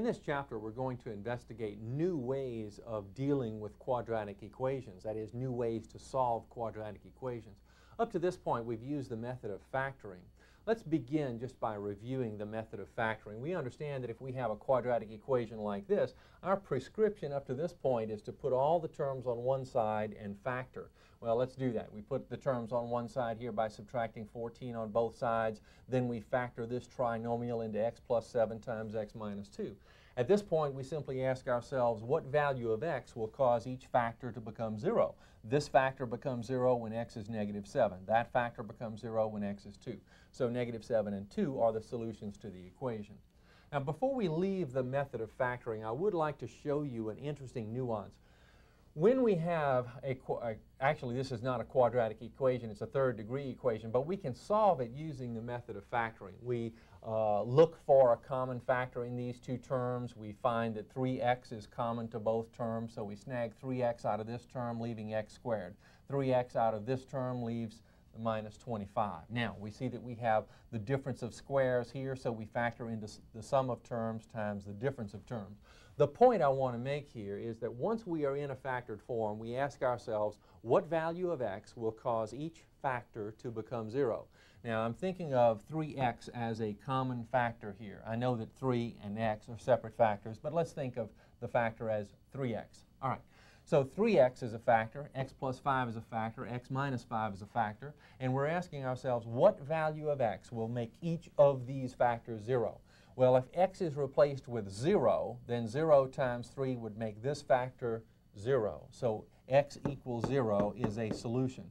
In this chapter, we're going to investigate new ways of dealing with quadratic equations, that is, new ways to solve quadratic equations. Up to this point, we've used the method of factoring. Let's begin just by reviewing the method of factoring. We understand that if we have a quadratic equation like this, our prescription up to this point is to put all the terms on one side and factor. Well, let's do that. We put the terms on one side here by subtracting 14 on both sides. Then we factor this trinomial into x plus 7 times x minus 2. At this point, we simply ask ourselves what value of x will cause each factor to become 0. This factor becomes 0 when x is negative 7. That factor becomes 0 when x is 2. So negative 7 and 2 are the solutions to the equation. Now, before we leave the method of factoring, I would like to show you an interesting nuance when we have a, actually this is not a quadratic equation, it's a third degree equation, but we can solve it using the method of factoring. We uh, look for a common factor in these two terms. We find that 3x is common to both terms, so we snag 3x out of this term, leaving x squared. 3x out of this term leaves minus 25. Now, we see that we have the difference of squares here, so we factor into the sum of terms times the difference of terms. The point I want to make here is that once we are in a factored form, we ask ourselves what value of x will cause each factor to become 0. Now, I'm thinking of 3x as a common factor here. I know that 3 and x are separate factors, but let's think of the factor as 3x. All right. So 3x is a factor, x plus 5 is a factor, x minus 5 is a factor, and we're asking ourselves what value of x will make each of these factors 0. Well, if x is replaced with 0, then 0 times 3 would make this factor 0. So x equals 0 is a solution.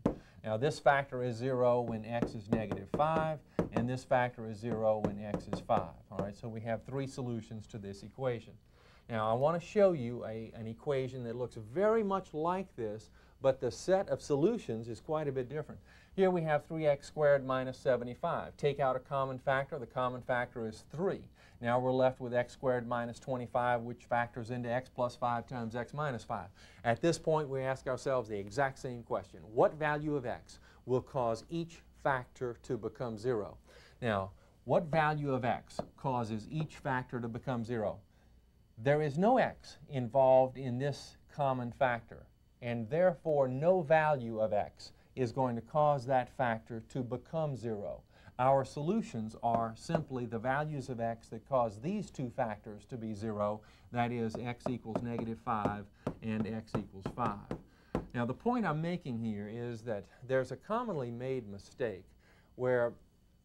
Now this factor is 0 when x is negative 5, and this factor is 0 when x is 5. All right, so we have three solutions to this equation. Now I want to show you a, an equation that looks very much like this, but the set of solutions is quite a bit different. Here we have 3x squared minus 75. Take out a common factor. The common factor is 3. Now we're left with x squared minus 25, which factors into x plus 5 times x minus 5. At this point, we ask ourselves the exact same question. What value of x will cause each factor to become 0? Now, what value of x causes each factor to become 0? There is no x involved in this common factor, and therefore no value of x is going to cause that factor to become 0. Our solutions are simply the values of x that cause these two factors to be 0, that is x equals negative 5 and x equals 5. Now the point I'm making here is that there's a commonly made mistake where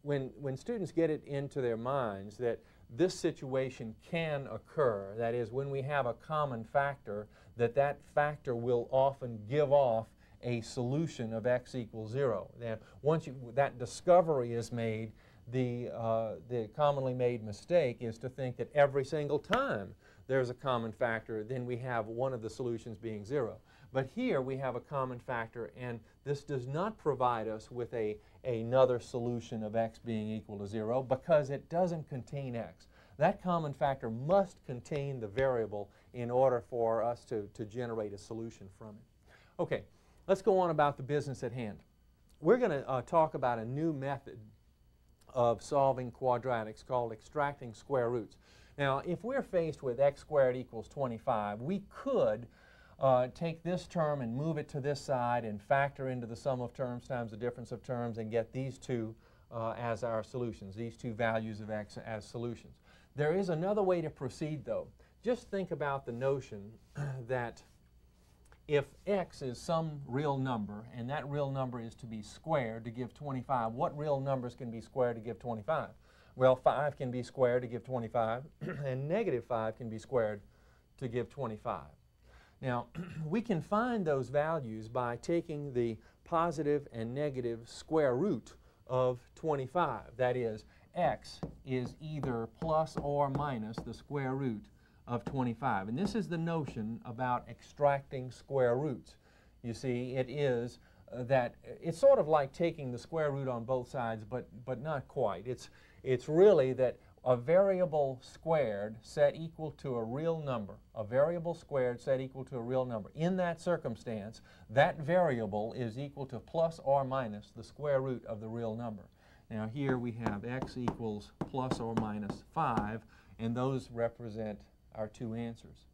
when, when students get it into their minds that this situation can occur, that is, when we have a common factor, that that factor will often give off a solution of x equals 0. Now, once you, that discovery is made, the, uh, the commonly made mistake is to think that every single time there's a common factor, then we have one of the solutions being 0. But here we have a common factor, and this does not provide us with a, another solution of x being equal to 0 because it doesn't contain x. That common factor must contain the variable in order for us to, to generate a solution from it. Okay, let's go on about the business at hand. We're going to uh, talk about a new method of solving quadratics called extracting square roots. Now, if we're faced with x squared equals 25, we could uh, take this term and move it to this side and factor into the sum of terms times the difference of terms and get these two uh, as our solutions, these two values of x as solutions. There is another way to proceed though. Just think about the notion that if x is some real number and that real number is to be squared to give 25, what real numbers can be squared to give 25? Well, 5 can be squared to give 25 and negative 5 can be squared to give 25. Now, we can find those values by taking the positive and negative square root of 25. That is, x is either plus or minus the square root of 25. And this is the notion about extracting square roots. You see, it is uh, that it's sort of like taking the square root on both sides, but, but not quite. It's, it's really that a variable squared set equal to a real number, a variable squared set equal to a real number. In that circumstance, that variable is equal to plus or minus the square root of the real number. Now here we have x equals plus or minus 5, and those represent our two answers.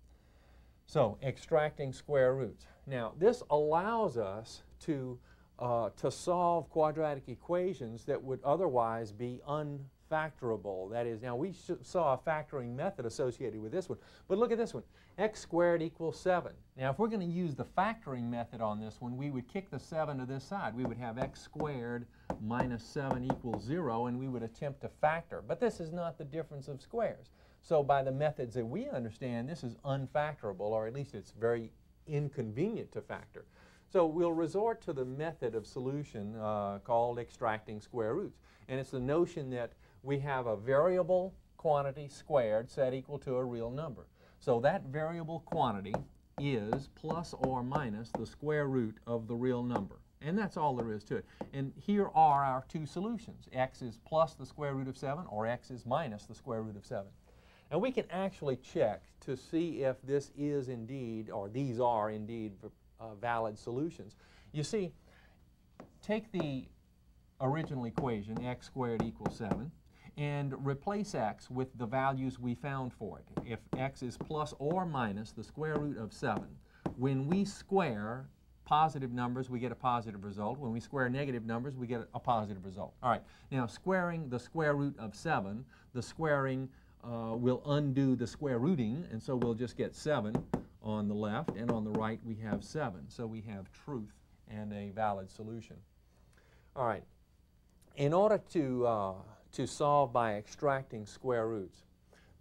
So extracting square roots. Now this allows us to, uh, to solve quadratic equations that would otherwise be unfactorable. That is, now we saw a factoring method associated with this one, but look at this one. x squared equals 7. Now if we're going to use the factoring method on this one, we would kick the 7 to this side. We would have x squared minus 7 equals 0, and we would attempt to factor. But this is not the difference of squares. So by the methods that we understand, this is unfactorable, or at least it's very inconvenient to factor. So we'll resort to the method of solution uh, called extracting square roots. And it's the notion that we have a variable quantity squared set equal to a real number. So that variable quantity is plus or minus the square root of the real number. And that's all there is to it. And here are our two solutions. x is plus the square root of 7 or x is minus the square root of 7. And we can actually check to see if this is indeed, or these are indeed uh, valid solutions. You see, take the original equation, x squared equals 7, and replace x with the values we found for it. If x is plus or minus the square root of 7, when we square positive numbers, we get a positive result. When we square negative numbers, we get a positive result. All right, now squaring the square root of 7, the squaring uh, we'll undo the square rooting, and so we'll just get 7 on the left, and on the right we have 7. So we have truth and a valid solution. All right. In order to, uh, to solve by extracting square roots,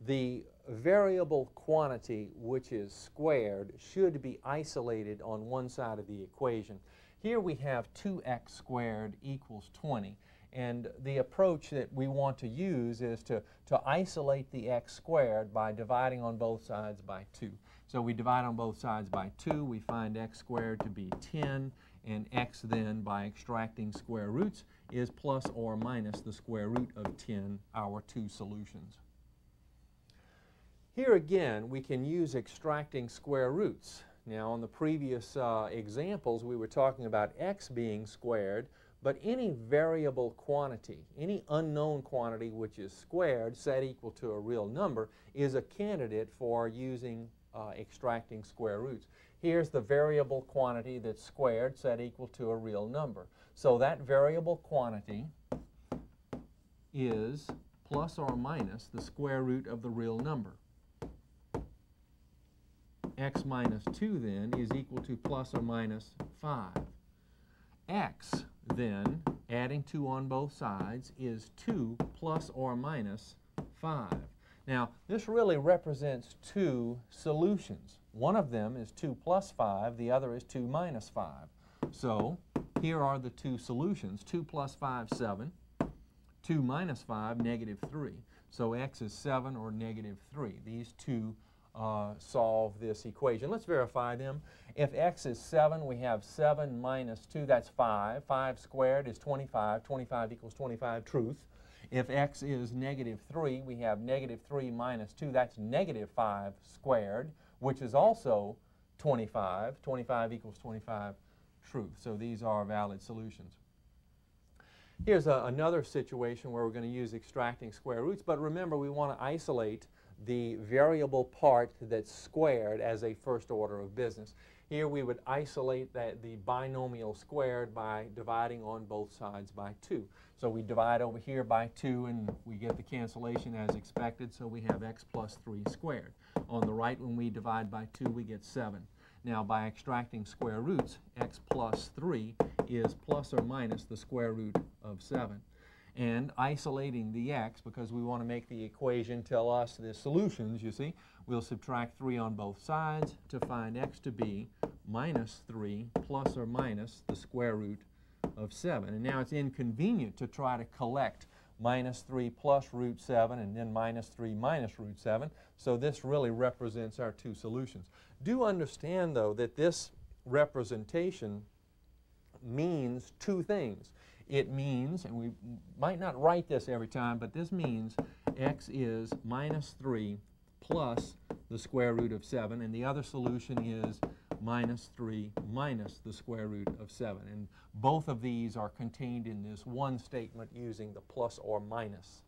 the variable quantity which is squared should be isolated on one side of the equation. Here we have 2x squared equals 20. And the approach that we want to use is to, to isolate the x squared by dividing on both sides by 2. So we divide on both sides by 2. We find x squared to be 10. And x then, by extracting square roots, is plus or minus the square root of 10, our two solutions. Here again, we can use extracting square roots. Now, on the previous uh, examples, we were talking about x being squared. But any variable quantity, any unknown quantity which is squared, set equal to a real number, is a candidate for using uh, extracting square roots. Here's the variable quantity that's squared, set equal to a real number. So that variable quantity is plus or minus the square root of the real number. x minus 2 then is equal to plus or minus 5. x then, adding 2 on both sides, is 2 plus or minus 5. Now, this really represents two solutions. One of them is 2 plus 5, the other is 2 minus 5. So, here are the two solutions. 2 plus 5, 7. 2 minus 5, negative 3. So x is 7 or negative 3. These two uh, solve this equation. Let's verify them. If x is 7, we have 7 minus 2, that's 5. 5 squared is 25. 25 equals 25, truth. If x is negative 3, we have negative 3 minus 2, that's negative 5 squared, which is also 25. 25 equals 25, truth. So these are valid solutions. Here's a, another situation where we're going to use extracting square roots, but remember we want to isolate the variable part that's squared as a first order of business. Here we would isolate that the binomial squared by dividing on both sides by 2. So we divide over here by 2 and we get the cancellation as expected, so we have x plus 3 squared. On the right, when we divide by 2, we get 7. Now, by extracting square roots, x plus 3 is plus or minus the square root of 7 and isolating the x because we want to make the equation tell us the solutions, you see. We'll subtract 3 on both sides to find x to be minus 3 plus or minus the square root of 7. And now it's inconvenient to try to collect minus 3 plus root 7 and then minus 3 minus root 7. So this really represents our two solutions. Do understand, though, that this representation means two things. It means, and we might not write this every time, but this means x is minus 3 plus the square root of 7, and the other solution is minus 3 minus the square root of 7. And both of these are contained in this one statement using the plus or minus.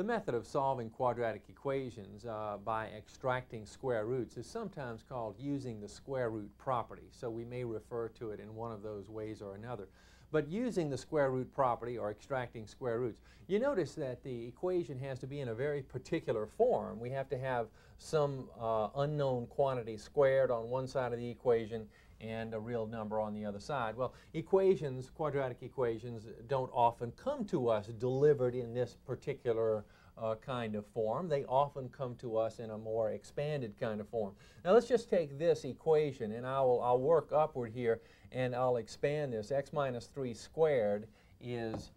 The method of solving quadratic equations uh, by extracting square roots is sometimes called using the square root property. So we may refer to it in one of those ways or another. But using the square root property or extracting square roots, you notice that the equation has to be in a very particular form. We have to have some uh, unknown quantity squared on one side of the equation and a real number on the other side. Well, equations, quadratic equations, don't often come to us delivered in this particular uh, kind of form. They often come to us in a more expanded kind of form. Now let's just take this equation and I'll, I'll work upward here and I'll expand this. x minus 3 squared is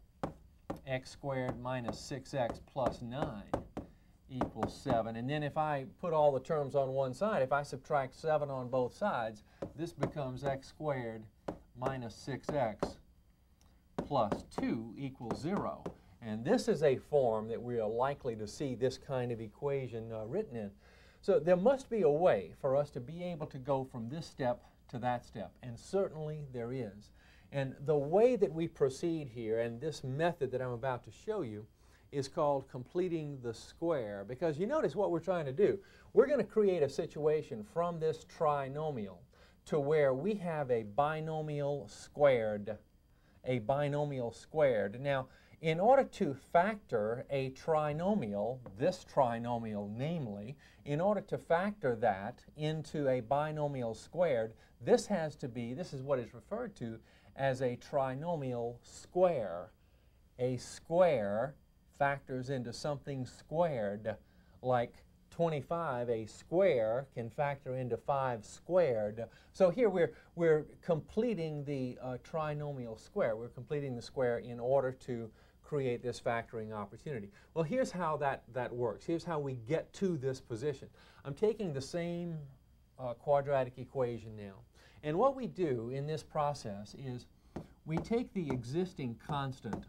x squared minus 6x plus 9 equals 7. And then if I put all the terms on one side, if I subtract 7 on both sides, this becomes x squared minus 6x plus 2 equals 0. And this is a form that we are likely to see this kind of equation uh, written in. So there must be a way for us to be able to go from this step to that step, and certainly there is. And the way that we proceed here, and this method that I'm about to show you, is called completing the square because you notice what we're trying to do. We're going to create a situation from this trinomial to where we have a binomial squared, a binomial squared. Now, in order to factor a trinomial, this trinomial namely, in order to factor that into a binomial squared, this has to be, this is what is referred to as a trinomial square. A square factors into something squared, like 25, a square can factor into 5 squared. So here we're, we're completing the uh, trinomial square. We're completing the square in order to create this factoring opportunity. Well, here's how that, that works. Here's how we get to this position. I'm taking the same uh, quadratic equation now. And what we do in this process is we take the existing constant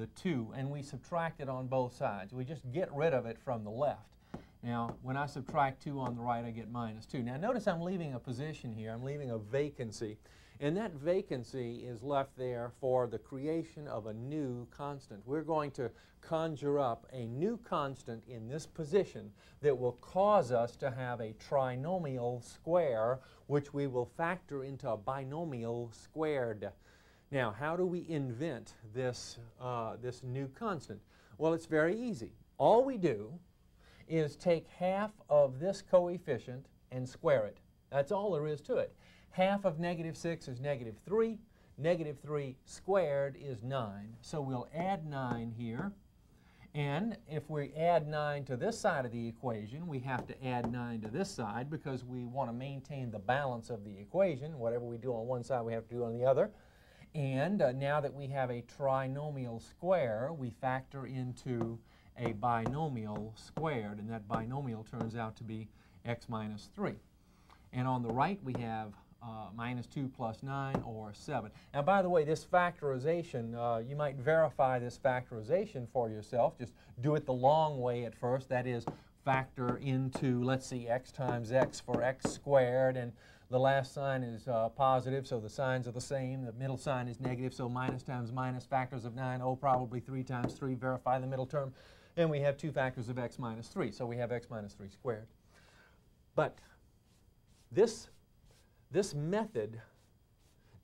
the 2, and we subtract it on both sides. We just get rid of it from the left. Now, when I subtract 2 on the right, I get minus 2. Now, notice I'm leaving a position here. I'm leaving a vacancy. And that vacancy is left there for the creation of a new constant. We're going to conjure up a new constant in this position that will cause us to have a trinomial square, which we will factor into a binomial squared. Now, how do we invent this, uh, this new constant? Well, it's very easy. All we do is take half of this coefficient and square it. That's all there is to it. Half of negative 6 is negative 3. Negative 3 squared is 9. So we'll add 9 here. And if we add 9 to this side of the equation, we have to add 9 to this side because we want to maintain the balance of the equation. Whatever we do on one side, we have to do on the other. And uh, now that we have a trinomial square, we factor into a binomial squared, and that binomial turns out to be x minus 3. And on the right, we have uh, minus 2 plus 9 or 7. Now, by the way, this factorization, uh, you might verify this factorization for yourself. Just do it the long way at first. That is, factor into, let's see, x times x for x squared, and the last sign is uh, positive, so the signs are the same. The middle sign is negative, so minus times minus, factors of 9, oh, probably 3 times 3, verify the middle term. And we have two factors of x minus 3, so we have x minus 3 squared. But this, this method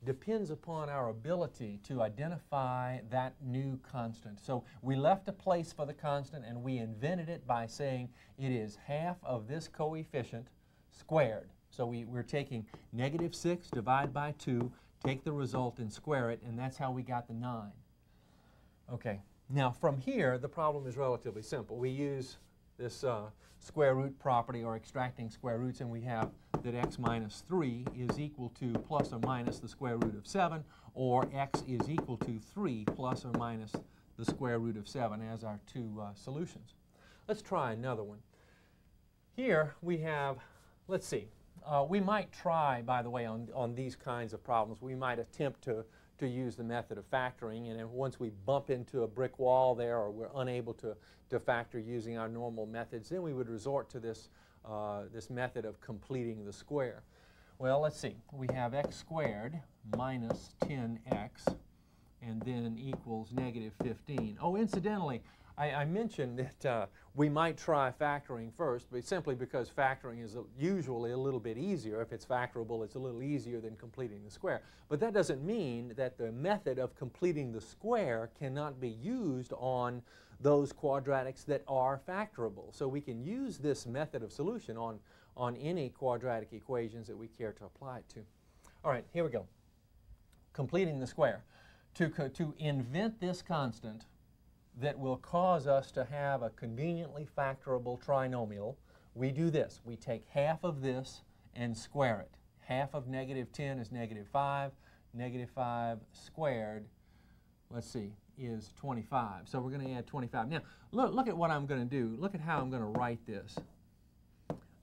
depends upon our ability to identify that new constant. So we left a place for the constant and we invented it by saying it is half of this coefficient squared. So we, we're taking negative 6, divide by 2, take the result and square it, and that's how we got the 9. Okay, now from here, the problem is relatively simple. We use this uh, square root property or extracting square roots, and we have that x minus 3 is equal to plus or minus the square root of 7, or x is equal to 3 plus or minus the square root of 7 as our two uh, solutions. Let's try another one. Here we have, let's see, uh, we might try, by the way, on, on these kinds of problems, we might attempt to, to use the method of factoring, and once we bump into a brick wall there or we're unable to, to factor using our normal methods, then we would resort to this, uh, this method of completing the square. Well, let's see. We have x squared minus 10x and then equals negative 15. Oh, incidentally, I, I mentioned that uh, we might try factoring first, but simply because factoring is a, usually a little bit easier. If it's factorable, it's a little easier than completing the square. But that doesn't mean that the method of completing the square cannot be used on those quadratics that are factorable. So we can use this method of solution on, on any quadratic equations that we care to apply it to. All right, here we go. Completing the square. To, to invent this constant, that will cause us to have a conveniently factorable trinomial, we do this. We take half of this and square it. Half of negative 10 is negative 5. Negative 5 squared, let's see, is 25. So we're going to add 25. Now, look, look at what I'm going to do. Look at how I'm going to write this.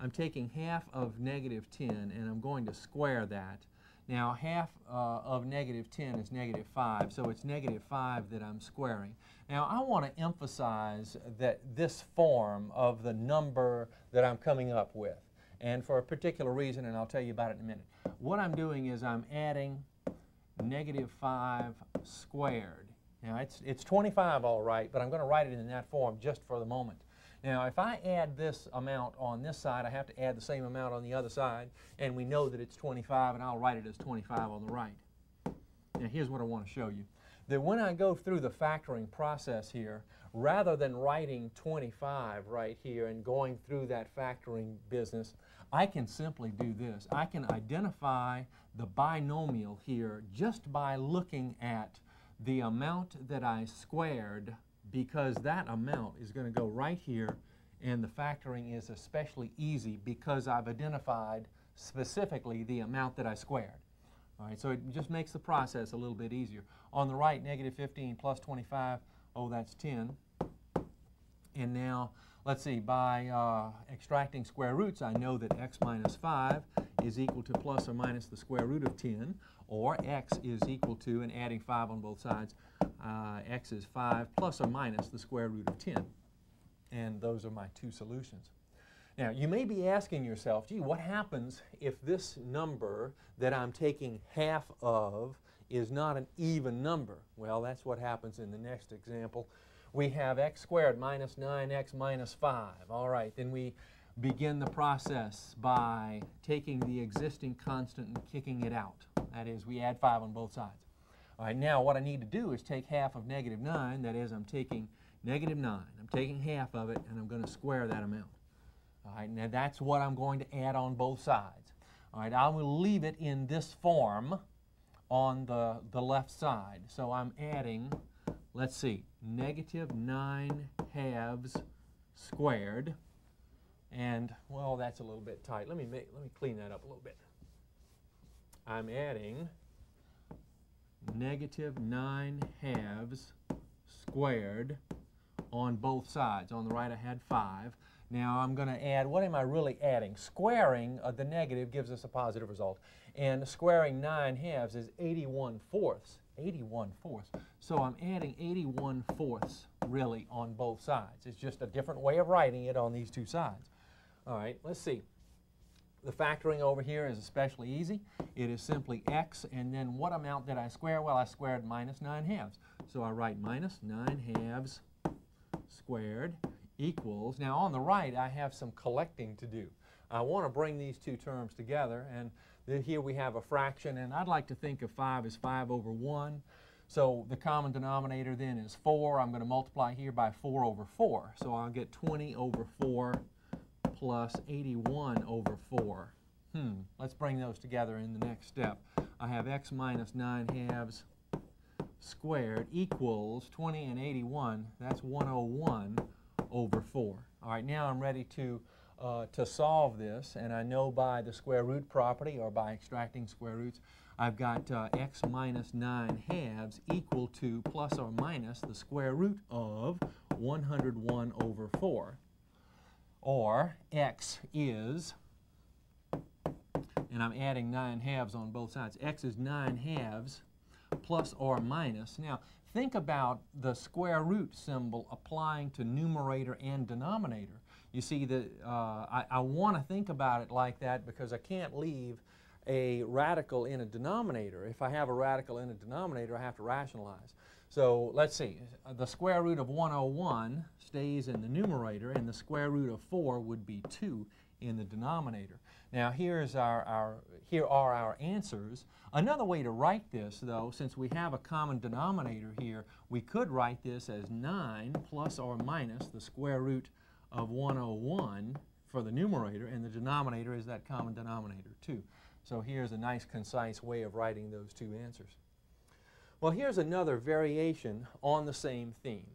I'm taking half of negative 10 and I'm going to square that. Now, half uh, of negative 10 is negative 5, so it's negative 5 that I'm squaring. Now, I want to emphasize that this form of the number that I'm coming up with, and for a particular reason, and I'll tell you about it in a minute. What I'm doing is I'm adding negative 5 squared. Now, it's, it's 25 all right, but I'm going to write it in that form just for the moment. Now, if I add this amount on this side, I have to add the same amount on the other side, and we know that it's 25, and I'll write it as 25 on the right. Now, here's what I want to show you that when I go through the factoring process here, rather than writing 25 right here and going through that factoring business, I can simply do this. I can identify the binomial here just by looking at the amount that I squared because that amount is going to go right here and the factoring is especially easy because I've identified specifically the amount that I squared. All right, so it just makes the process a little bit easier. On the right, negative 15 plus 25, oh, that's 10. And now, let's see, by uh, extracting square roots, I know that x minus 5 is equal to plus or minus the square root of 10, or x is equal to, and adding 5 on both sides, uh, x is 5 plus or minus the square root of 10. And those are my two solutions. Now, you may be asking yourself, gee, what happens if this number that I'm taking half of is not an even number? Well, that's what happens in the next example. We have x squared minus 9x minus 5. All right, then we begin the process by taking the existing constant and kicking it out. That is, we add 5 on both sides. All right, now what I need to do is take half of negative 9. That is, I'm taking negative 9. I'm taking half of it, and I'm going to square that amount. All right, now that's what I'm going to add on both sides. All right, I will leave it in this form on the, the left side. So I'm adding, let's see, negative 9 halves squared. And, well, that's a little bit tight. Let me, make, let me clean that up a little bit. I'm adding negative 9 halves squared on both sides. On the right I had 5. Now I'm going to add, what am I really adding? Squaring the negative gives us a positive result. And squaring 9 halves is 81 fourths. 81 fourths. So I'm adding 81 fourths really on both sides. It's just a different way of writing it on these two sides. All right, let's see. The factoring over here is especially easy. It is simply x, and then what amount did I square? Well, I squared minus 9 halves. So I write minus 9 halves squared equals, now on the right I have some collecting to do. I want to bring these two terms together and here we have a fraction and I'd like to think of 5 as 5 over 1. So the common denominator then is 4. I'm going to multiply here by 4 over 4. So I'll get 20 over 4 plus 81 over 4. Hmm, let's bring those together in the next step. I have x minus 9 halves squared equals 20 and 81. That's 101 over 4. All right, now I'm ready to, uh, to solve this, and I know by the square root property or by extracting square roots, I've got uh, x minus 9 halves equal to plus or minus the square root of 101 over 4. Or x is, and I'm adding 9 halves on both sides, x is 9 halves plus or minus. Now, think about the square root symbol applying to numerator and denominator. You see, that uh, I, I want to think about it like that because I can't leave a radical in a denominator. If I have a radical in a denominator, I have to rationalize. So let's see, the square root of 101 stays in the numerator and the square root of 4 would be 2 in the denominator. Now here's our, our, here are our answers. Another way to write this though, since we have a common denominator here, we could write this as 9 plus or minus the square root of 101 for the numerator and the denominator is that common denominator too. So here's a nice concise way of writing those two answers. Well here's another variation on the same theme.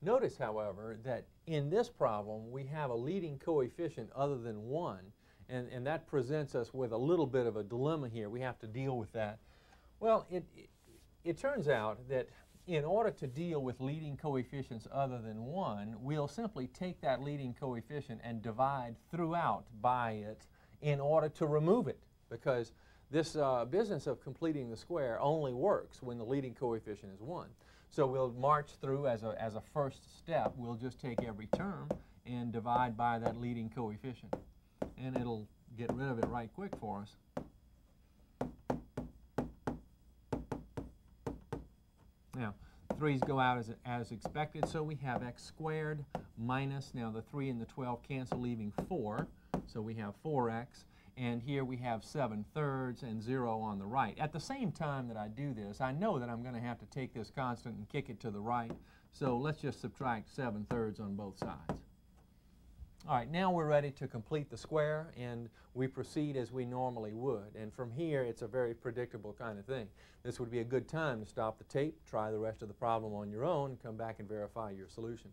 Notice however that in this problem we have a leading coefficient other than 1 and, and that presents us with a little bit of a dilemma here. We have to deal with that. Well, it, it, it turns out that in order to deal with leading coefficients other than 1, we'll simply take that leading coefficient and divide throughout by it in order to remove it because this uh, business of completing the square only works when the leading coefficient is 1. So we'll march through as a, as a first step. We'll just take every term and divide by that leading coefficient and it'll get rid of it right quick for us. Now, 3's go out as, as expected, so we have x squared minus, now the 3 and the 12 cancel, leaving 4, so we have 4x, and here we have 7 thirds and 0 on the right. At the same time that I do this, I know that I'm going to have to take this constant and kick it to the right, so let's just subtract 7 thirds on both sides. All right, now we're ready to complete the square and we proceed as we normally would. And from here, it's a very predictable kind of thing. This would be a good time to stop the tape, try the rest of the problem on your own, come back and verify your solution.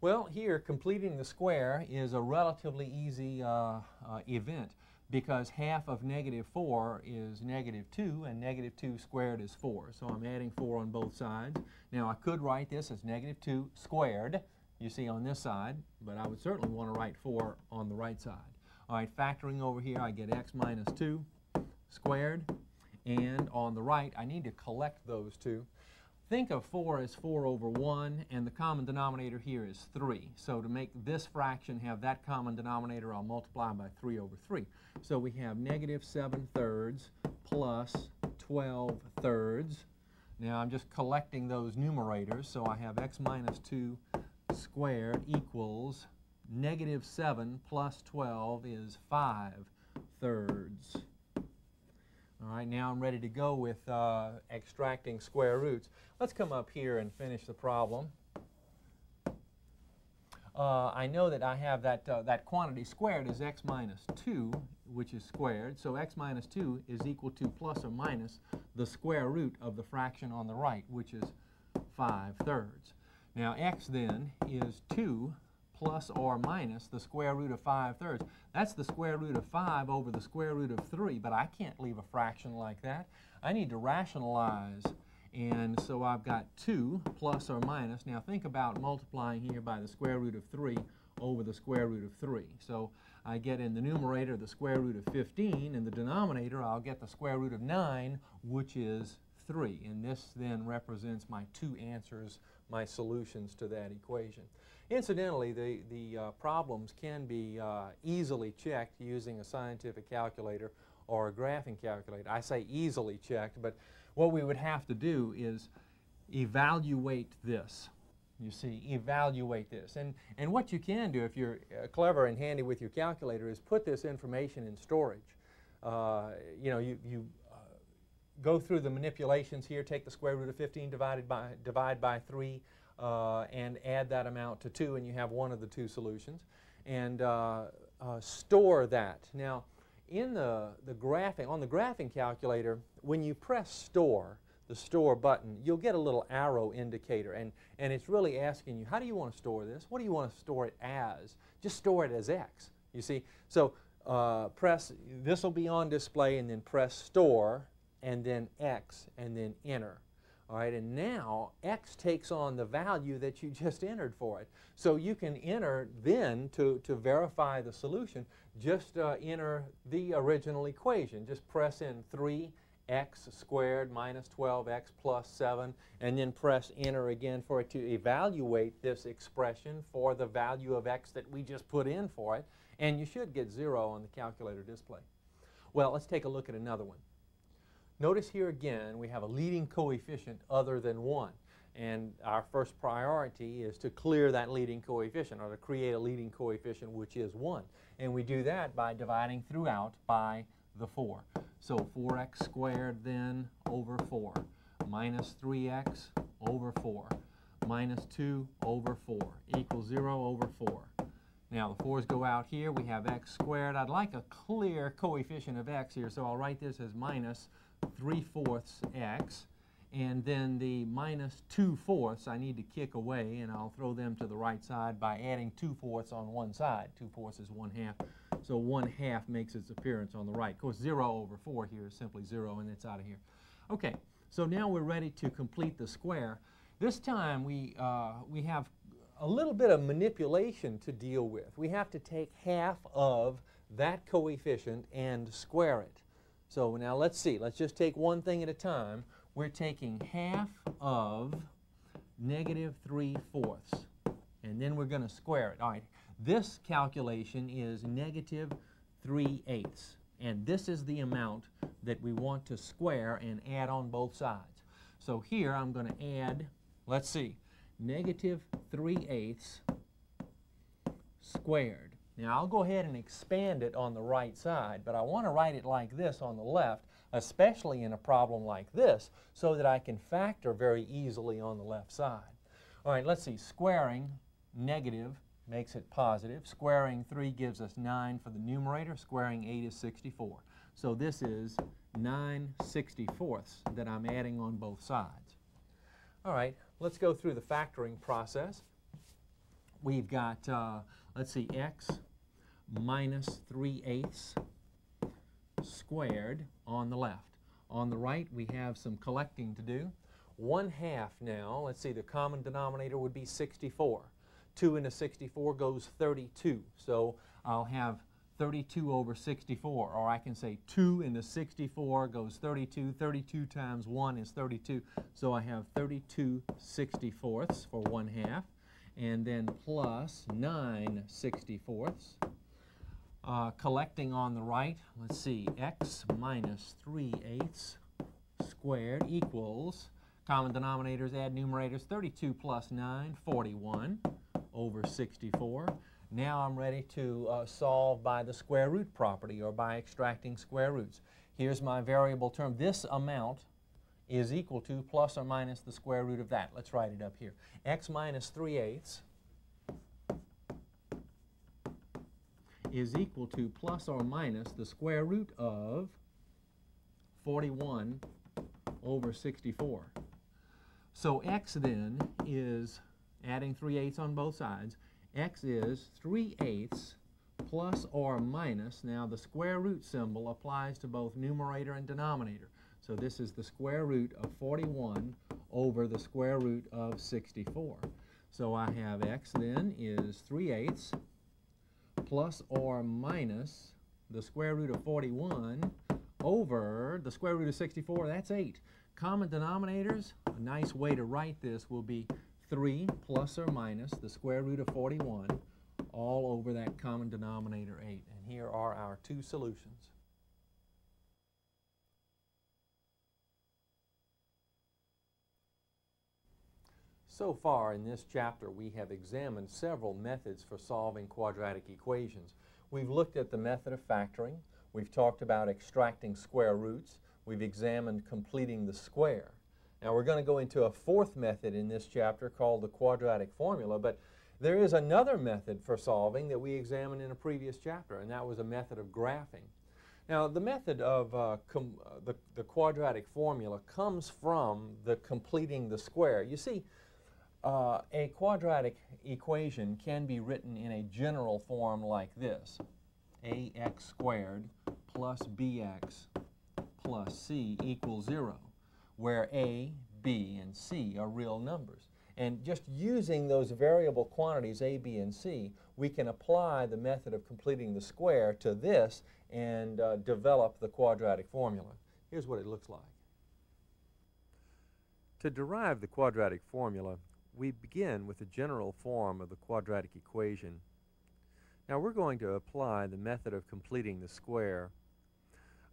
Well, here, completing the square is a relatively easy uh, uh, event because half of negative 4 is negative 2, and negative 2 squared is 4. So I'm adding 4 on both sides. Now, I could write this as negative 2 squared, you see on this side, but I would certainly want to write 4 on the right side. All right, factoring over here, I get x minus 2 squared, and on the right, I need to collect those two. Think of 4 as 4 over 1, and the common denominator here is 3. So to make this fraction have that common denominator, I'll multiply by 3 over 3. So we have negative 7 thirds plus 12 thirds. Now I'm just collecting those numerators, so I have x minus 2 squared equals negative 7 plus 12 is 5 thirds. All right, now I'm ready to go with uh, extracting square roots. Let's come up here and finish the problem. Uh, I know that I have that, uh, that quantity squared is x minus 2, which is squared. So x minus 2 is equal to plus or minus the square root of the fraction on the right, which is 5 thirds. Now x then is 2 plus or minus the square root of 5 thirds. That's the square root of 5 over the square root of 3, but I can't leave a fraction like that. I need to rationalize, and so I've got 2 plus or minus. Now think about multiplying here by the square root of 3 over the square root of 3. So I get in the numerator the square root of 15, in the denominator I'll get the square root of 9, which is 3. And this then represents my two answers my solutions to that equation. Incidentally, the, the uh, problems can be uh, easily checked using a scientific calculator or a graphing calculator. I say easily checked, but what we would have to do is evaluate this. You see, evaluate this. And, and what you can do if you're uh, clever and handy with your calculator is put this information in storage. Uh, you know, you, you go through the manipulations here, take the square root of 15 divided by, divide by 3, uh, and add that amount to 2, and you have one of the two solutions. And uh, uh, store that. Now, in the, the graphing, on the graphing calculator, when you press store, the store button, you'll get a little arrow indicator, and, and it's really asking you, how do you want to store this? What do you want to store it as? Just store it as x, you see. So uh, press, this will be on display, and then press store, and then x, and then enter. All right, and now x takes on the value that you just entered for it. So you can enter then to, to verify the solution, just uh, enter the original equation. Just press in 3x squared minus 12x plus 7, and then press enter again for it to evaluate this expression for the value of x that we just put in for it, and you should get 0 on the calculator display. Well, let's take a look at another one. Notice here again we have a leading coefficient other than 1. And our first priority is to clear that leading coefficient or to create a leading coefficient which is 1. And we do that by dividing throughout by the 4. So 4x squared then over 4 minus 3x over 4 minus 2 over 4 equals 0 over 4. Now the 4's go out here. We have x squared. I'd like a clear coefficient of x here, so I'll write this as minus 3 fourths x. And then the minus 2 fourths I need to kick away, and I'll throw them to the right side by adding 2 fourths on one side. 2 fourths is 1 half. So 1 half makes its appearance on the right. Of course, 0 over 4 here is simply 0, and it's out of here. Okay, so now we're ready to complete the square. This time we, uh, we have a little bit of manipulation to deal with. We have to take half of that coefficient and square it. So now let's see. Let's just take one thing at a time. We're taking half of negative 3 fourths. And then we're going to square it. All right. This calculation is negative 3 eighths. And this is the amount that we want to square and add on both sides. So here I'm going to add Let's see. Negative 3 eighths squared. Now I'll go ahead and expand it on the right side, but I want to write it like this on the left, especially in a problem like this, so that I can factor very easily on the left side. All right, let's see. Squaring negative makes it positive. Squaring 3 gives us 9 for the numerator. Squaring 8 is 64. So this is 9 64ths that I'm adding on both sides. All right, let's go through the factoring process. We've got, uh, let's see, x minus 3 eighths squared on the left. On the right, we have some collecting to do. 1 half now, let's see, the common denominator would be 64. 2 into 64 goes 32. So I'll have 32 over 64, or I can say 2 into 64 goes 32. 32 times 1 is 32, so I have 32 64ths for 1 half, and then plus 9 64ths. Uh, collecting on the right, let's see, x minus 3 eighths squared equals, common denominators add numerators, 32 plus 9, 41 over 64. Now I'm ready to uh, solve by the square root property or by extracting square roots. Here's my variable term. This amount is equal to plus or minus the square root of that. Let's write it up here. x minus 3 eighths is equal to plus or minus the square root of 41 over 64. So x then is adding 3 eighths on both sides x is 3 eighths plus or minus. Now the square root symbol applies to both numerator and denominator. So this is the square root of 41 over the square root of 64. So I have x then is 3 eighths plus or minus the square root of 41 over the square root of 64, that's 8. Common denominators, a nice way to write this will be 3 plus or minus the square root of 41 all over that common denominator 8. And here are our two solutions. So far in this chapter we have examined several methods for solving quadratic equations. We've looked at the method of factoring, we've talked about extracting square roots, we've examined completing the square. Now we're going to go into a fourth method in this chapter called the quadratic formula, but there is another method for solving that we examined in a previous chapter, and that was a method of graphing. Now the method of uh, uh, the, the quadratic formula comes from the completing the square. You see, uh, a quadratic equation can be written in a general form like this. ax squared plus bx plus c equals 0 where A, B, and C are real numbers. And just using those variable quantities A, B, and C, we can apply the method of completing the square to this and uh, develop the quadratic formula. Here's what it looks like. To derive the quadratic formula, we begin with the general form of the quadratic equation. Now we're going to apply the method of completing the square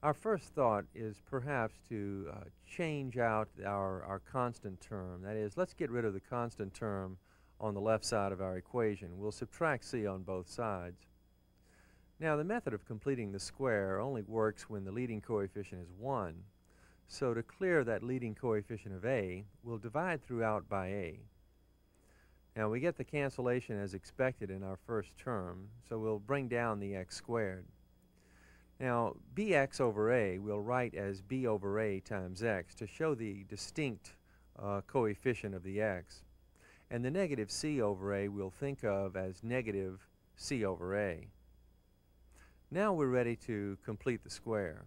Our first thought is perhaps to uh, change out our, our constant term. That is, let's get rid of the constant term on the left side of our equation. We'll subtract c on both sides. Now the method of completing the square only works when the leading coefficient is 1. So to clear that leading coefficient of a, we'll divide throughout by a. Now we get the cancellation as expected in our first term, so we'll bring down the x squared. Now, bx over a we'll write as b over a times x to show the distinct uh, coefficient of the x. And the negative c over a we'll think of as negative c over a. Now we're ready to complete the square.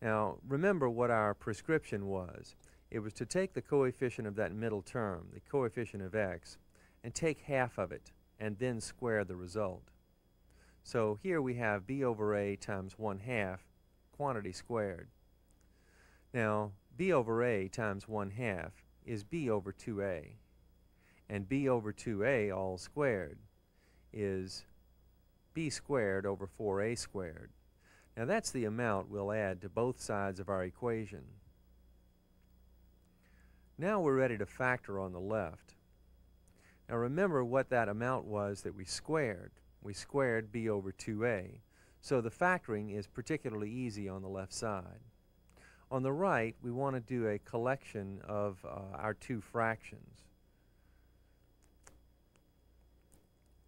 Now, remember what our prescription was. It was to take the coefficient of that middle term, the coefficient of x, and take half of it, and then square the result. So here we have b over a times 1 half, quantity squared. Now, b over a times 1 half is b over 2a. And b over 2a all squared is b squared over 4a squared. Now that's the amount we'll add to both sides of our equation. Now we're ready to factor on the left. Now remember what that amount was that we squared we squared b over 2a. So the factoring is particularly easy on the left side. On the right, we want to do a collection of uh, our two fractions.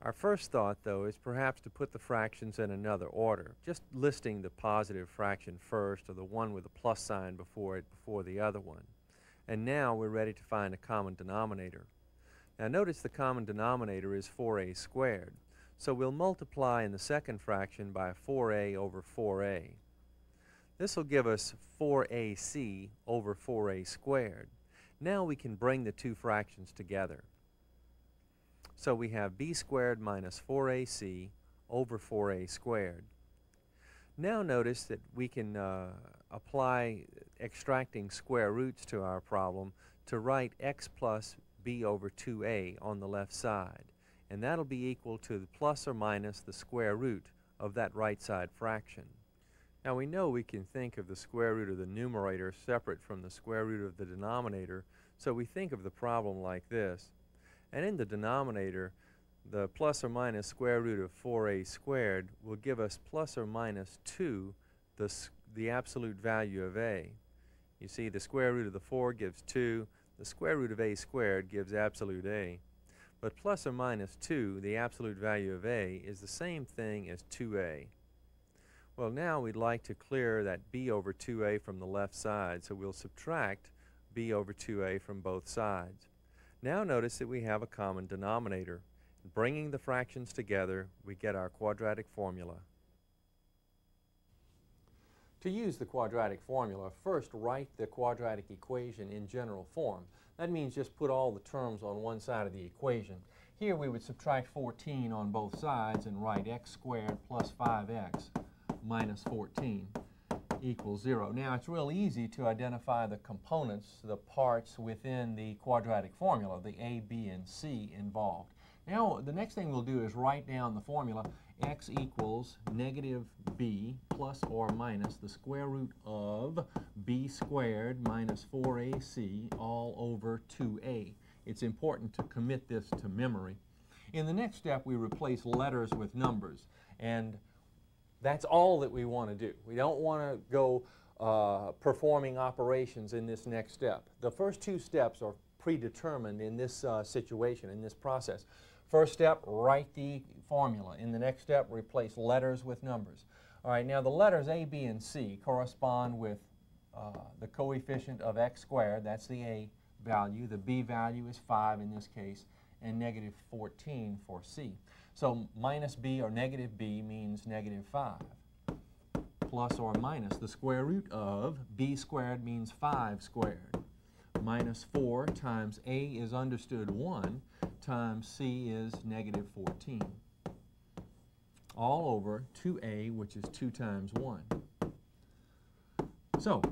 Our first thought, though, is perhaps to put the fractions in another order, just listing the positive fraction first or the one with a plus sign before it before the other one. And now we're ready to find a common denominator. Now notice the common denominator is 4a squared. So we'll multiply in the second fraction by 4a over 4a. This will give us 4ac over 4a squared. Now we can bring the two fractions together. So we have b squared minus 4ac over 4a squared. Now notice that we can uh, apply extracting square roots to our problem to write x plus b over 2a on the left side and that'll be equal to the plus or minus the square root of that right side fraction. Now we know we can think of the square root of the numerator separate from the square root of the denominator, so we think of the problem like this. And in the denominator, the plus or minus square root of 4a squared will give us plus or minus 2, the, the absolute value of a. You see, the square root of the 4 gives 2, the square root of a squared gives absolute a. But plus or minus 2, the absolute value of a, is the same thing as 2a. Well, now we'd like to clear that b over 2a from the left side, so we'll subtract b over 2a from both sides. Now notice that we have a common denominator. Bringing the fractions together, we get our quadratic formula. To use the quadratic formula, first write the quadratic equation in general form. That means just put all the terms on one side of the equation. Here we would subtract 14 on both sides and write x squared plus 5x minus 14 equals 0. Now it's real easy to identify the components, the parts within the quadratic formula, the a, b, and c involved. Now the next thing we'll do is write down the formula x equals negative b plus or minus the square root of b squared minus 4ac all over 2a. It's important to commit this to memory. In the next step, we replace letters with numbers. And that's all that we want to do. We don't want to go uh, performing operations in this next step. The first two steps are predetermined in this uh, situation, in this process. First step, write the formula. In the next step, replace letters with numbers. All right, now the letters A, B, and C correspond with uh, the coefficient of x squared, that's the A value. The B value is 5 in this case, and negative 14 for C. So minus B or negative B means negative 5. Plus or minus the square root of B squared means 5 squared. Minus 4 times A is understood 1 times C is negative 14 all over 2a, which is 2 times 1. So,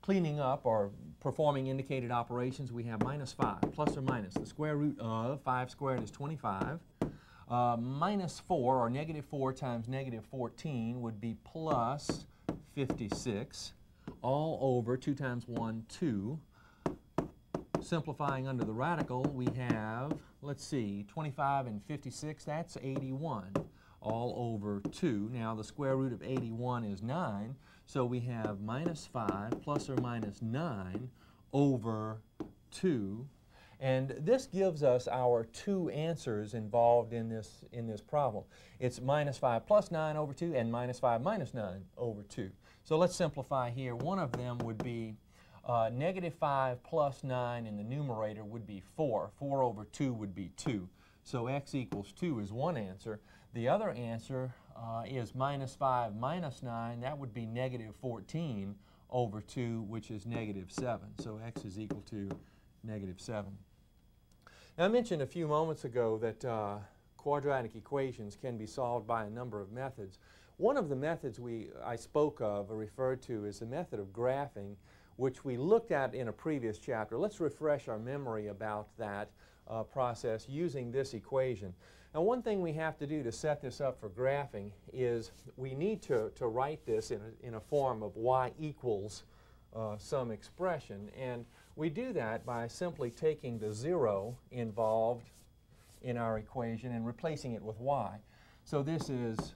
cleaning up or performing indicated operations, we have minus 5, plus or minus. The square root of 5 squared is 25. Uh, minus 4, or negative 4 times negative 14, would be plus 56 all over 2 times 1, 2. Simplifying under the radical, we have, let's see, 25 and 56, that's 81 all over 2. Now the square root of 81 is 9, so we have minus 5 plus or minus 9 over 2. And this gives us our two answers involved in this, in this problem. It's minus 5 plus 9 over 2 and minus 5 minus 9 over 2. So let's simplify here. One of them would be uh, negative 5 plus 9 in the numerator would be 4. 4 over 2 would be 2. So x equals 2 is one answer. The other answer uh, is minus 5 minus 9. That would be negative 14 over 2, which is negative 7. So x is equal to negative 7. Now, I mentioned a few moments ago that uh, quadratic equations can be solved by a number of methods. One of the methods we, I spoke of or referred to is the method of graphing, which we looked at in a previous chapter. Let's refresh our memory about that uh, process using this equation. Now one thing we have to do to set this up for graphing is we need to, to write this in a, in a form of y equals uh, some expression. And we do that by simply taking the zero involved in our equation and replacing it with y. So this is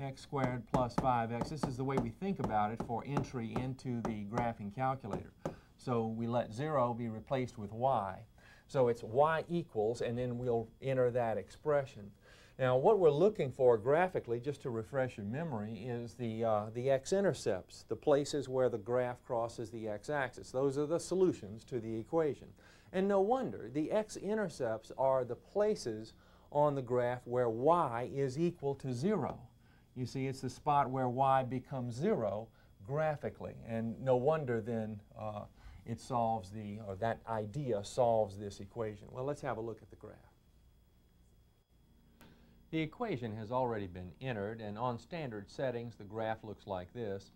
x squared plus 5x. This is the way we think about it for entry into the graphing calculator. So we let 0 be replaced with y. So it's y equals, and then we'll enter that expression. Now what we're looking for graphically, just to refresh your memory, is the, uh, the x-intercepts, the places where the graph crosses the x-axis. Those are the solutions to the equation. And no wonder, the x-intercepts are the places on the graph where y is equal to 0. You see, it's the spot where y becomes zero graphically. And no wonder then uh, it solves the, or that idea solves this equation. Well, let's have a look at the graph. The equation has already been entered, and on standard settings, the graph looks like this.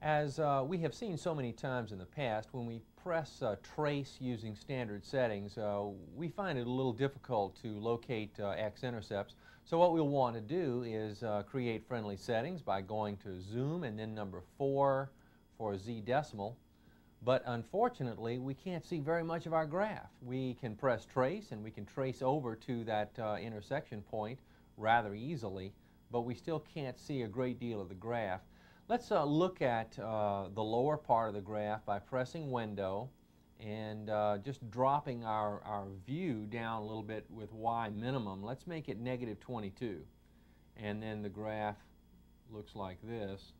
As uh, we have seen so many times in the past, when we press uh, trace using standard settings, uh, we find it a little difficult to locate uh, x-intercepts. So what we'll want to do is uh, create friendly settings by going to zoom and then number 4 for z decimal. But unfortunately, we can't see very much of our graph. We can press trace and we can trace over to that uh, intersection point rather easily, but we still can't see a great deal of the graph. Let's uh, look at uh, the lower part of the graph by pressing window and uh, just dropping our, our view down a little bit with y minimum. Let's make it negative 22. And then the graph looks like this.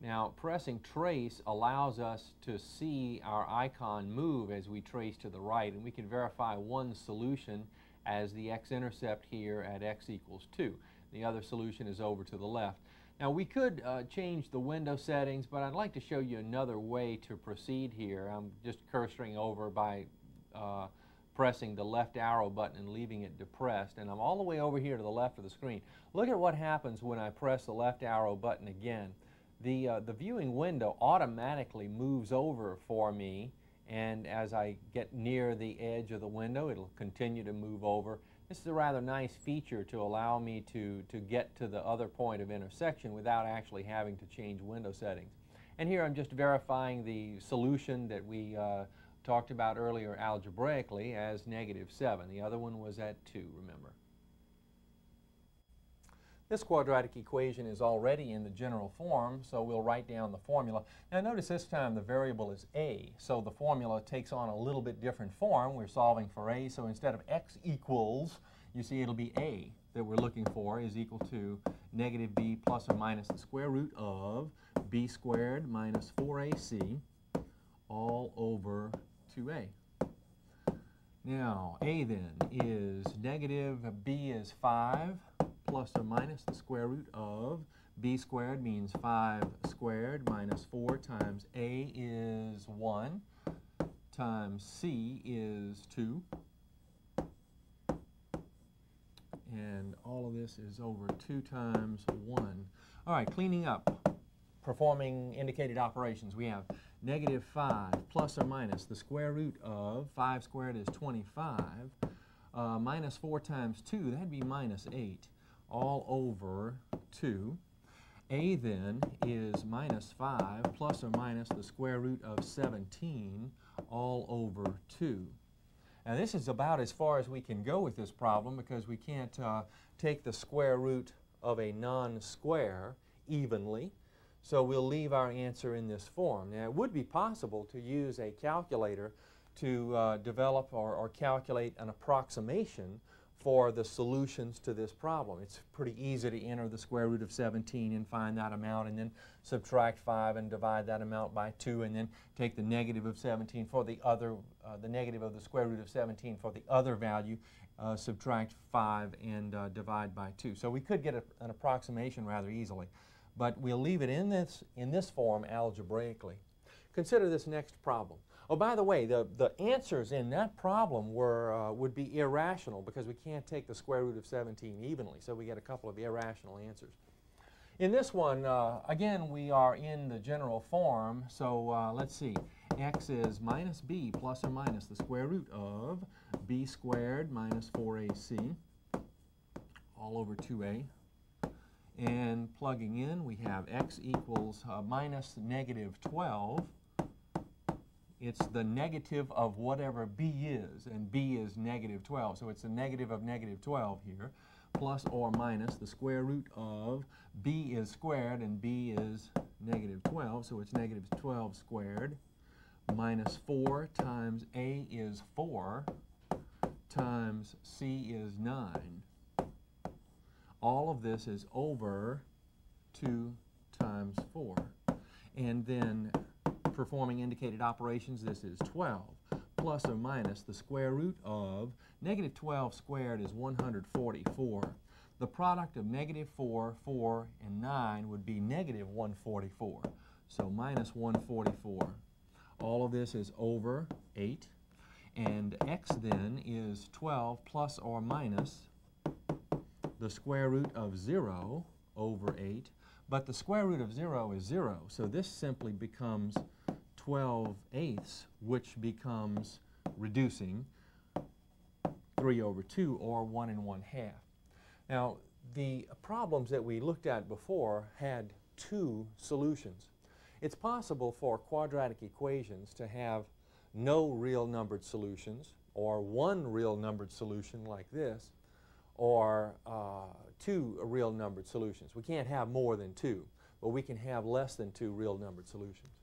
Now pressing trace allows us to see our icon move as we trace to the right and we can verify one solution as the x-intercept here at x equals 2. The other solution is over to the left. Now we could uh, change the window settings, but I'd like to show you another way to proceed here. I'm just cursoring over by uh, pressing the left arrow button and leaving it depressed, and I'm all the way over here to the left of the screen. Look at what happens when I press the left arrow button again. The, uh, the viewing window automatically moves over for me, and as I get near the edge of the window, it'll continue to move over this is a rather nice feature to allow me to, to get to the other point of intersection without actually having to change window settings. And here I'm just verifying the solution that we uh, talked about earlier algebraically as negative 7. The other one was at 2, remember. This quadratic equation is already in the general form, so we'll write down the formula. Now notice this time the variable is a, so the formula takes on a little bit different form. We're solving for a, so instead of x equals, you see it'll be a that we're looking for is equal to negative b plus or minus the square root of b squared minus 4ac all over 2a. Now, a then is negative, b is 5, plus or minus the square root of b squared means 5 squared minus 4 times a is 1 times c is 2 and all of this is over 2 times 1. All right, cleaning up, performing indicated operations, we have negative 5 plus or minus the square root of 5 squared is 25 uh, minus 4 times 2, that'd be minus 8 all over 2. a then is minus 5 plus or minus the square root of 17 all over 2. Now this is about as far as we can go with this problem because we can't uh, take the square root of a non-square evenly. So we'll leave our answer in this form. Now it would be possible to use a calculator to uh, develop or, or calculate an approximation for the solutions to this problem. It's pretty easy to enter the square root of 17 and find that amount and then subtract 5 and divide that amount by 2 and then take the negative of 17 for the other, uh, the negative of the square root of 17 for the other value, uh, subtract 5 and uh, divide by 2. So we could get a, an approximation rather easily, but we'll leave it in this, in this form algebraically. Consider this next problem. Oh, by the way, the, the answers in that problem were, uh, would be irrational because we can't take the square root of 17 evenly, so we get a couple of irrational answers. In this one, uh, again, we are in the general form, so uh, let's see. x is minus b plus or minus the square root of b squared minus 4ac all over 2a. And plugging in, we have x equals uh, minus negative 12 it's the negative of whatever b is, and b is negative 12. So it's the negative of negative 12 here, plus or minus the square root of b is squared, and b is negative 12, so it's negative 12 squared, minus 4 times a is 4, times c is 9. All of this is over 2 times 4. And then performing indicated operations, this is 12 plus or minus the square root of negative 12 squared is 144. The product of negative 4, 4, and 9 would be negative 144. So minus 144. All of this is over 8. And x then is 12 plus or minus the square root of 0 over 8. But the square root of 0 is 0, so this simply becomes 12 eighths, which becomes reducing 3 over 2, or 1 and 1 half. Now, the problems that we looked at before had two solutions. It's possible for quadratic equations to have no real numbered solutions, or one real numbered solution like this, or uh, two real numbered solutions. We can't have more than two, but we can have less than two real numbered solutions.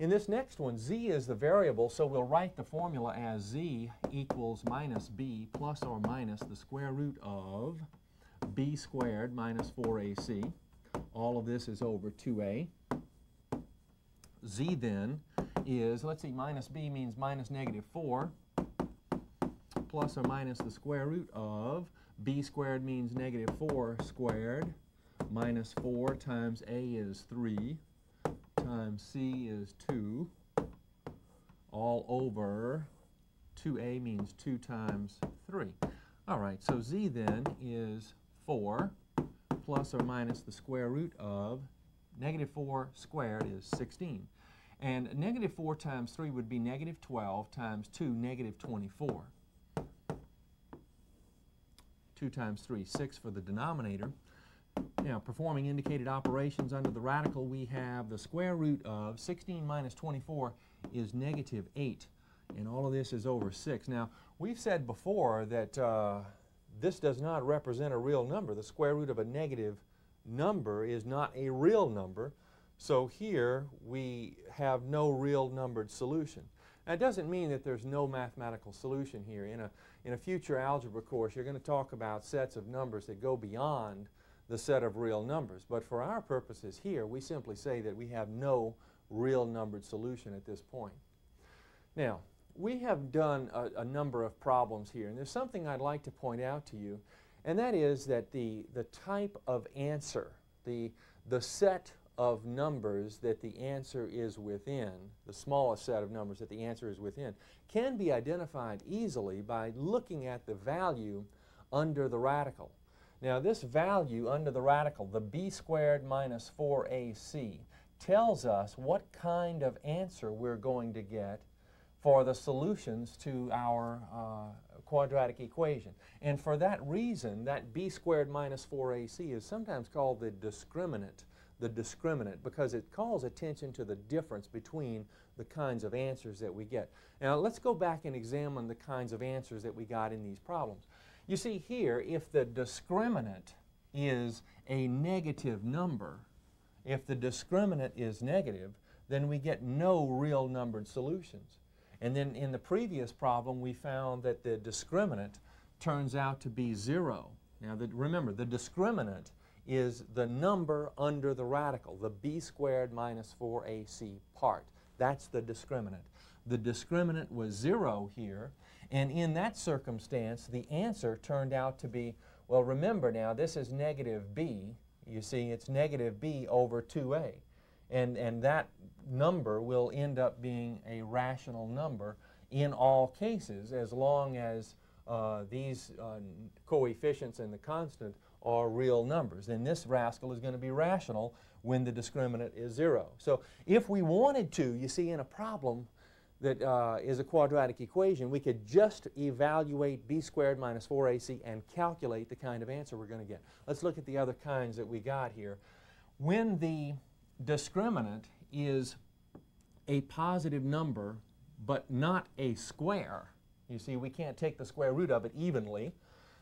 In this next one, z is the variable, so we'll write the formula as z equals minus b plus or minus the square root of b squared minus 4ac. All of this is over 2a. z then is, let's see, minus b means minus negative 4 plus or minus the square root of b squared means negative 4 squared minus 4 times a is 3 times c is 2 all over 2a means 2 times 3. All right, so z then is 4 plus or minus the square root of negative 4 squared is 16. And negative 4 times 3 would be negative 12 times 2, negative 24. 2 times 3, 6 for the denominator. Now, performing indicated operations under the radical, we have the square root of 16 minus 24 is negative 8. And all of this is over 6. Now, we've said before that uh, this does not represent a real number. The square root of a negative number is not a real number. So here we have no real numbered solution. That doesn't mean that there's no mathematical solution here. In a, in a future algebra course, you're going to talk about sets of numbers that go beyond the set of real numbers. But for our purposes here, we simply say that we have no real numbered solution at this point. Now, we have done a, a, number of problems here, and there's something I'd like to point out to you, and that is that the, the type of answer, the, the set of numbers that the answer is within, the smallest set of numbers that the answer is within, can be identified easily by looking at the value under the radical. Now this value under the radical, the b squared minus 4ac, tells us what kind of answer we're going to get for the solutions to our uh, quadratic equation. And for that reason, that b squared minus 4ac is sometimes called the discriminant, the discriminant, because it calls attention to the difference between the kinds of answers that we get. Now let's go back and examine the kinds of answers that we got in these problems. You see here, if the discriminant is a negative number, if the discriminant is negative, then we get no real numbered solutions. And then in the previous problem, we found that the discriminant turns out to be zero. Now, the, remember, the discriminant is the number under the radical, the b squared minus 4ac part. That's the discriminant. The discriminant was zero here, and in that circumstance, the answer turned out to be, well, remember now, this is negative b. You see, it's negative b over 2a. And, and that number will end up being a rational number in all cases as long as uh, these uh, coefficients and the constant are real numbers. And this rascal is going to be rational when the discriminant is zero. So if we wanted to, you see in a problem that uh, is a quadratic equation, we could just evaluate b squared minus 4ac and calculate the kind of answer we're going to get. Let's look at the other kinds that we got here. When the discriminant is a positive number but not a square, you see we can't take the square root of it evenly,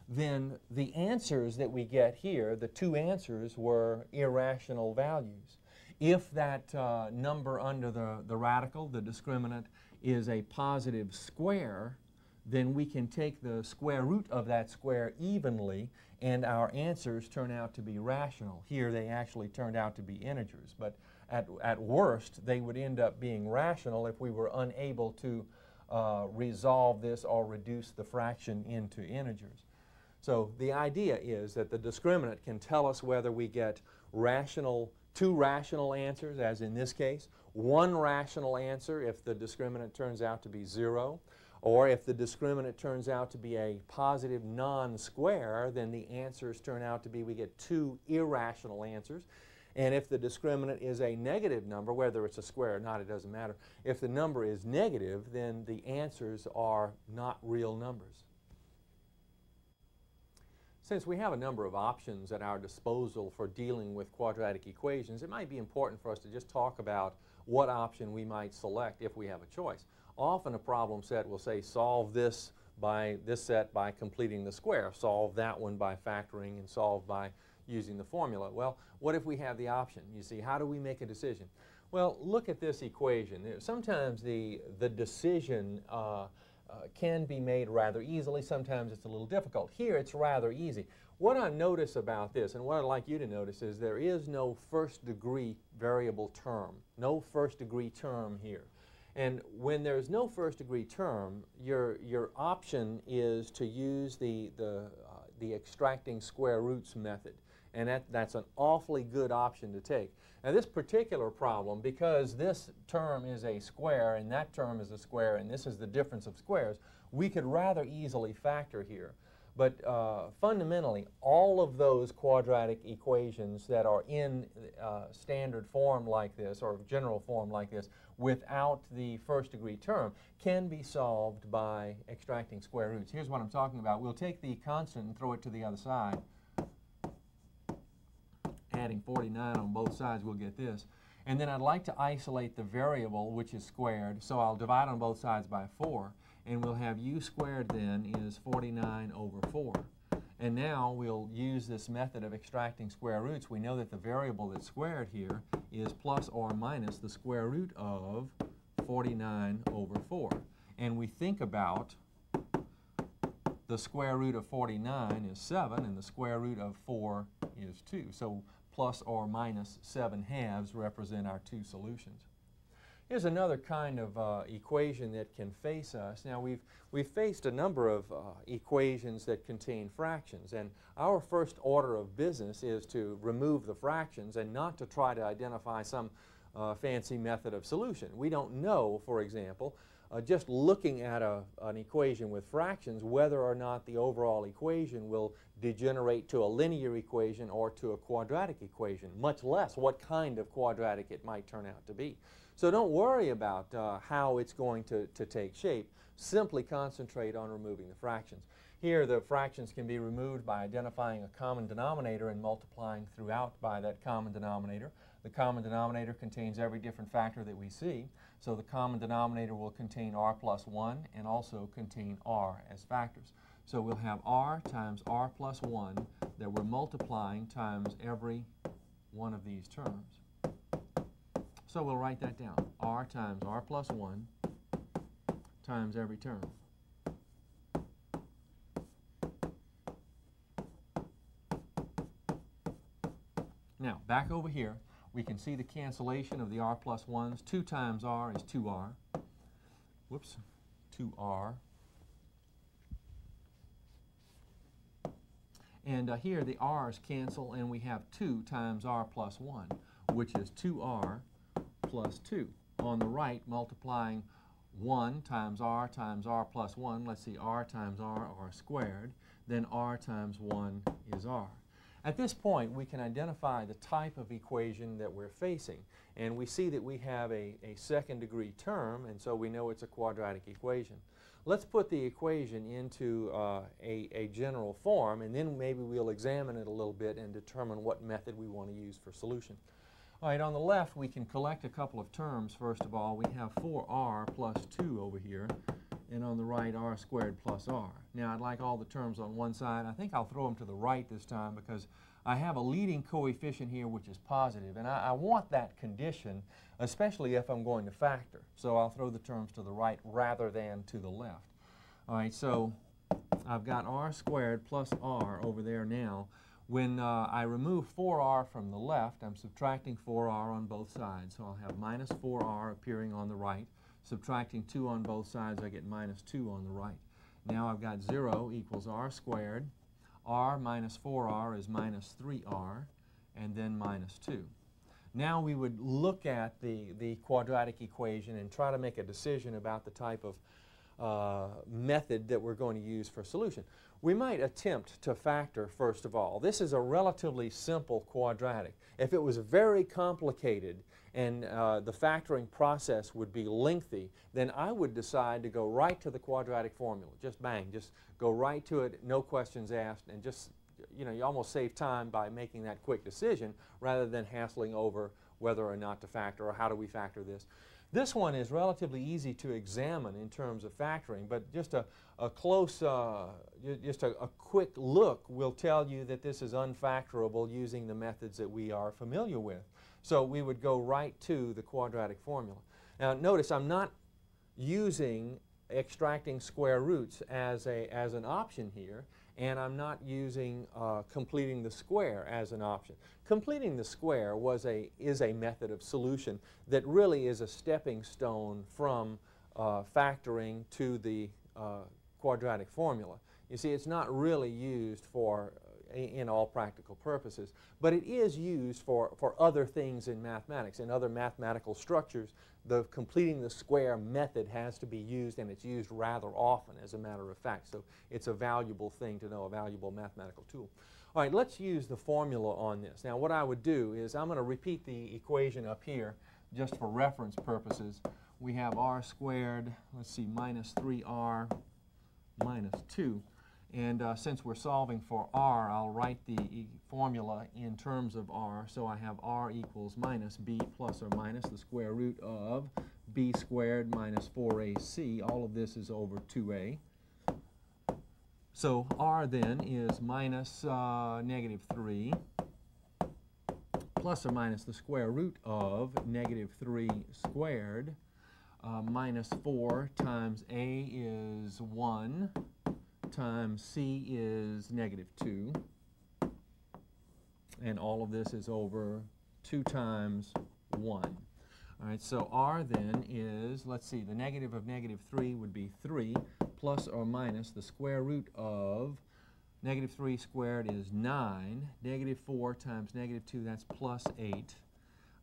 then the answers that we get here, the two answers, were irrational values. If that uh, number under the, the radical, the discriminant, is a positive square, then we can take the square root of that square evenly and our answers turn out to be rational. Here they actually turned out to be integers, but at, at worst they would end up being rational if we were unable to uh, resolve this or reduce the fraction into integers. So the idea is that the discriminant can tell us whether we get rational, two rational answers, as in this case, one rational answer if the discriminant turns out to be zero, or if the discriminant turns out to be a positive non-square, then the answers turn out to be we get two irrational answers. And if the discriminant is a negative number, whether it's a square or not, it doesn't matter. If the number is negative, then the answers are not real numbers. Since we have a number of options at our disposal for dealing with quadratic equations, it might be important for us to just talk about what option we might select if we have a choice. Often a problem set will say solve this by this set by completing the square, solve that one by factoring, and solve by using the formula. Well, what if we have the option? You see, how do we make a decision? Well, look at this equation. Sometimes the, the decision uh, uh, can be made rather easily. Sometimes it's a little difficult. Here it's rather easy. What I notice about this, and what I'd like you to notice, is there is no first degree variable term, no first degree term here. And when there's no first degree term, your, your option is to use the, the, uh, the extracting square roots method. And that, that's an awfully good option to take. Now this particular problem, because this term is a square and that term is a square and this is the difference of squares, we could rather easily factor here. But uh, fundamentally, all of those quadratic equations that are in uh, standard form like this or general form like this without the first degree term can be solved by extracting square roots. Here's what I'm talking about. We'll take the constant and throw it to the other side adding 49 on both sides, we'll get this. And then I'd like to isolate the variable, which is squared, so I'll divide on both sides by 4, and we'll have u squared then is 49 over 4. And now we'll use this method of extracting square roots. We know that the variable that's squared here is plus or minus the square root of 49 over 4. And we think about the square root of 49 is 7, and the square root of 4 is 2. So plus or minus 7 halves represent our two solutions. Here's another kind of uh, equation that can face us. Now we've, we've faced a number of uh, equations that contain fractions and our first order of business is to remove the fractions and not to try to identify some uh, fancy method of solution. We don't know, for example, uh, just looking at a, an equation with fractions, whether or not the overall equation will degenerate to a linear equation or to a quadratic equation, much less what kind of quadratic it might turn out to be. So don't worry about uh, how it's going to, to take shape. Simply concentrate on removing the fractions. Here the fractions can be removed by identifying a common denominator and multiplying throughout by that common denominator. The common denominator contains every different factor that we see. So the common denominator will contain r plus 1 and also contain r as factors. So we'll have r times r plus 1 that we're multiplying times every one of these terms. So we'll write that down. r times r plus 1 times every term. Now, back over here, we can see the cancellation of the r plus 1s. 2 times r is 2r. Whoops, 2r. And uh, here the r's cancel and we have 2 times r plus 1, which is 2r plus 2. On the right, multiplying 1 times r times r plus 1, let's see, r times r, r squared, then r times 1 is r. At this point, we can identify the type of equation that we're facing. And we see that we have a, a second degree term, and so we know it's a quadratic equation. Let's put the equation into uh, a, a general form, and then maybe we'll examine it a little bit and determine what method we want to use for solution. All right, on the left, we can collect a couple of terms. First of all, we have 4r plus 2 over here and on the right r squared plus r. Now I'd like all the terms on one side. I think I'll throw them to the right this time because I have a leading coefficient here which is positive and I, I want that condition especially if I'm going to factor. So I'll throw the terms to the right rather than to the left. All right, so I've got r squared plus r over there now. When uh, I remove 4r from the left, I'm subtracting 4r on both sides. So I'll have minus 4r appearing on the right. Subtracting 2 on both sides, I get minus 2 on the right. Now I've got 0 equals r squared. r minus 4r is minus 3r, and then minus 2. Now we would look at the, the quadratic equation and try to make a decision about the type of uh, method that we're going to use for solution. We might attempt to factor first of all. This is a relatively simple quadratic. If it was very complicated and uh, the factoring process would be lengthy, then I would decide to go right to the quadratic formula. Just bang, just go right to it, no questions asked, and just, you know, you almost save time by making that quick decision rather than hassling over whether or not to factor or how do we factor this. This one is relatively easy to examine in terms of factoring, but just a, a close, uh, just a, a, quick look will tell you that this is unfactorable using the methods that we are familiar with. So we would go right to the quadratic formula. Now notice I'm not using extracting square roots as, a, as an option here and I'm not using uh, completing the square as an option. Completing the square was a, is a method of solution that really is a stepping stone from uh, factoring to the uh, quadratic formula. You see, it's not really used for in all practical purposes. But it is used for, for other things in mathematics. In other mathematical structures, the completing the square method has to be used, and it's used rather often, as a matter of fact. So it's a valuable thing to know, a valuable mathematical tool. All right, let's use the formula on this. Now, what I would do is I'm going to repeat the equation up here just for reference purposes. We have r squared, let's see, minus 3r minus 2. And uh, since we're solving for r, I'll write the e formula in terms of r. So I have r equals minus b plus or minus the square root of b squared minus 4ac. All of this is over 2a. So r then is minus uh, negative 3 plus or minus the square root of negative 3 squared uh, minus 4 times a is 1 times c is negative 2. And all of this is over 2 times 1. All right, so r then is, let's see, the negative of negative 3 would be 3 plus or minus the square root of negative 3 squared is 9. Negative 4 times negative 2, that's plus 8.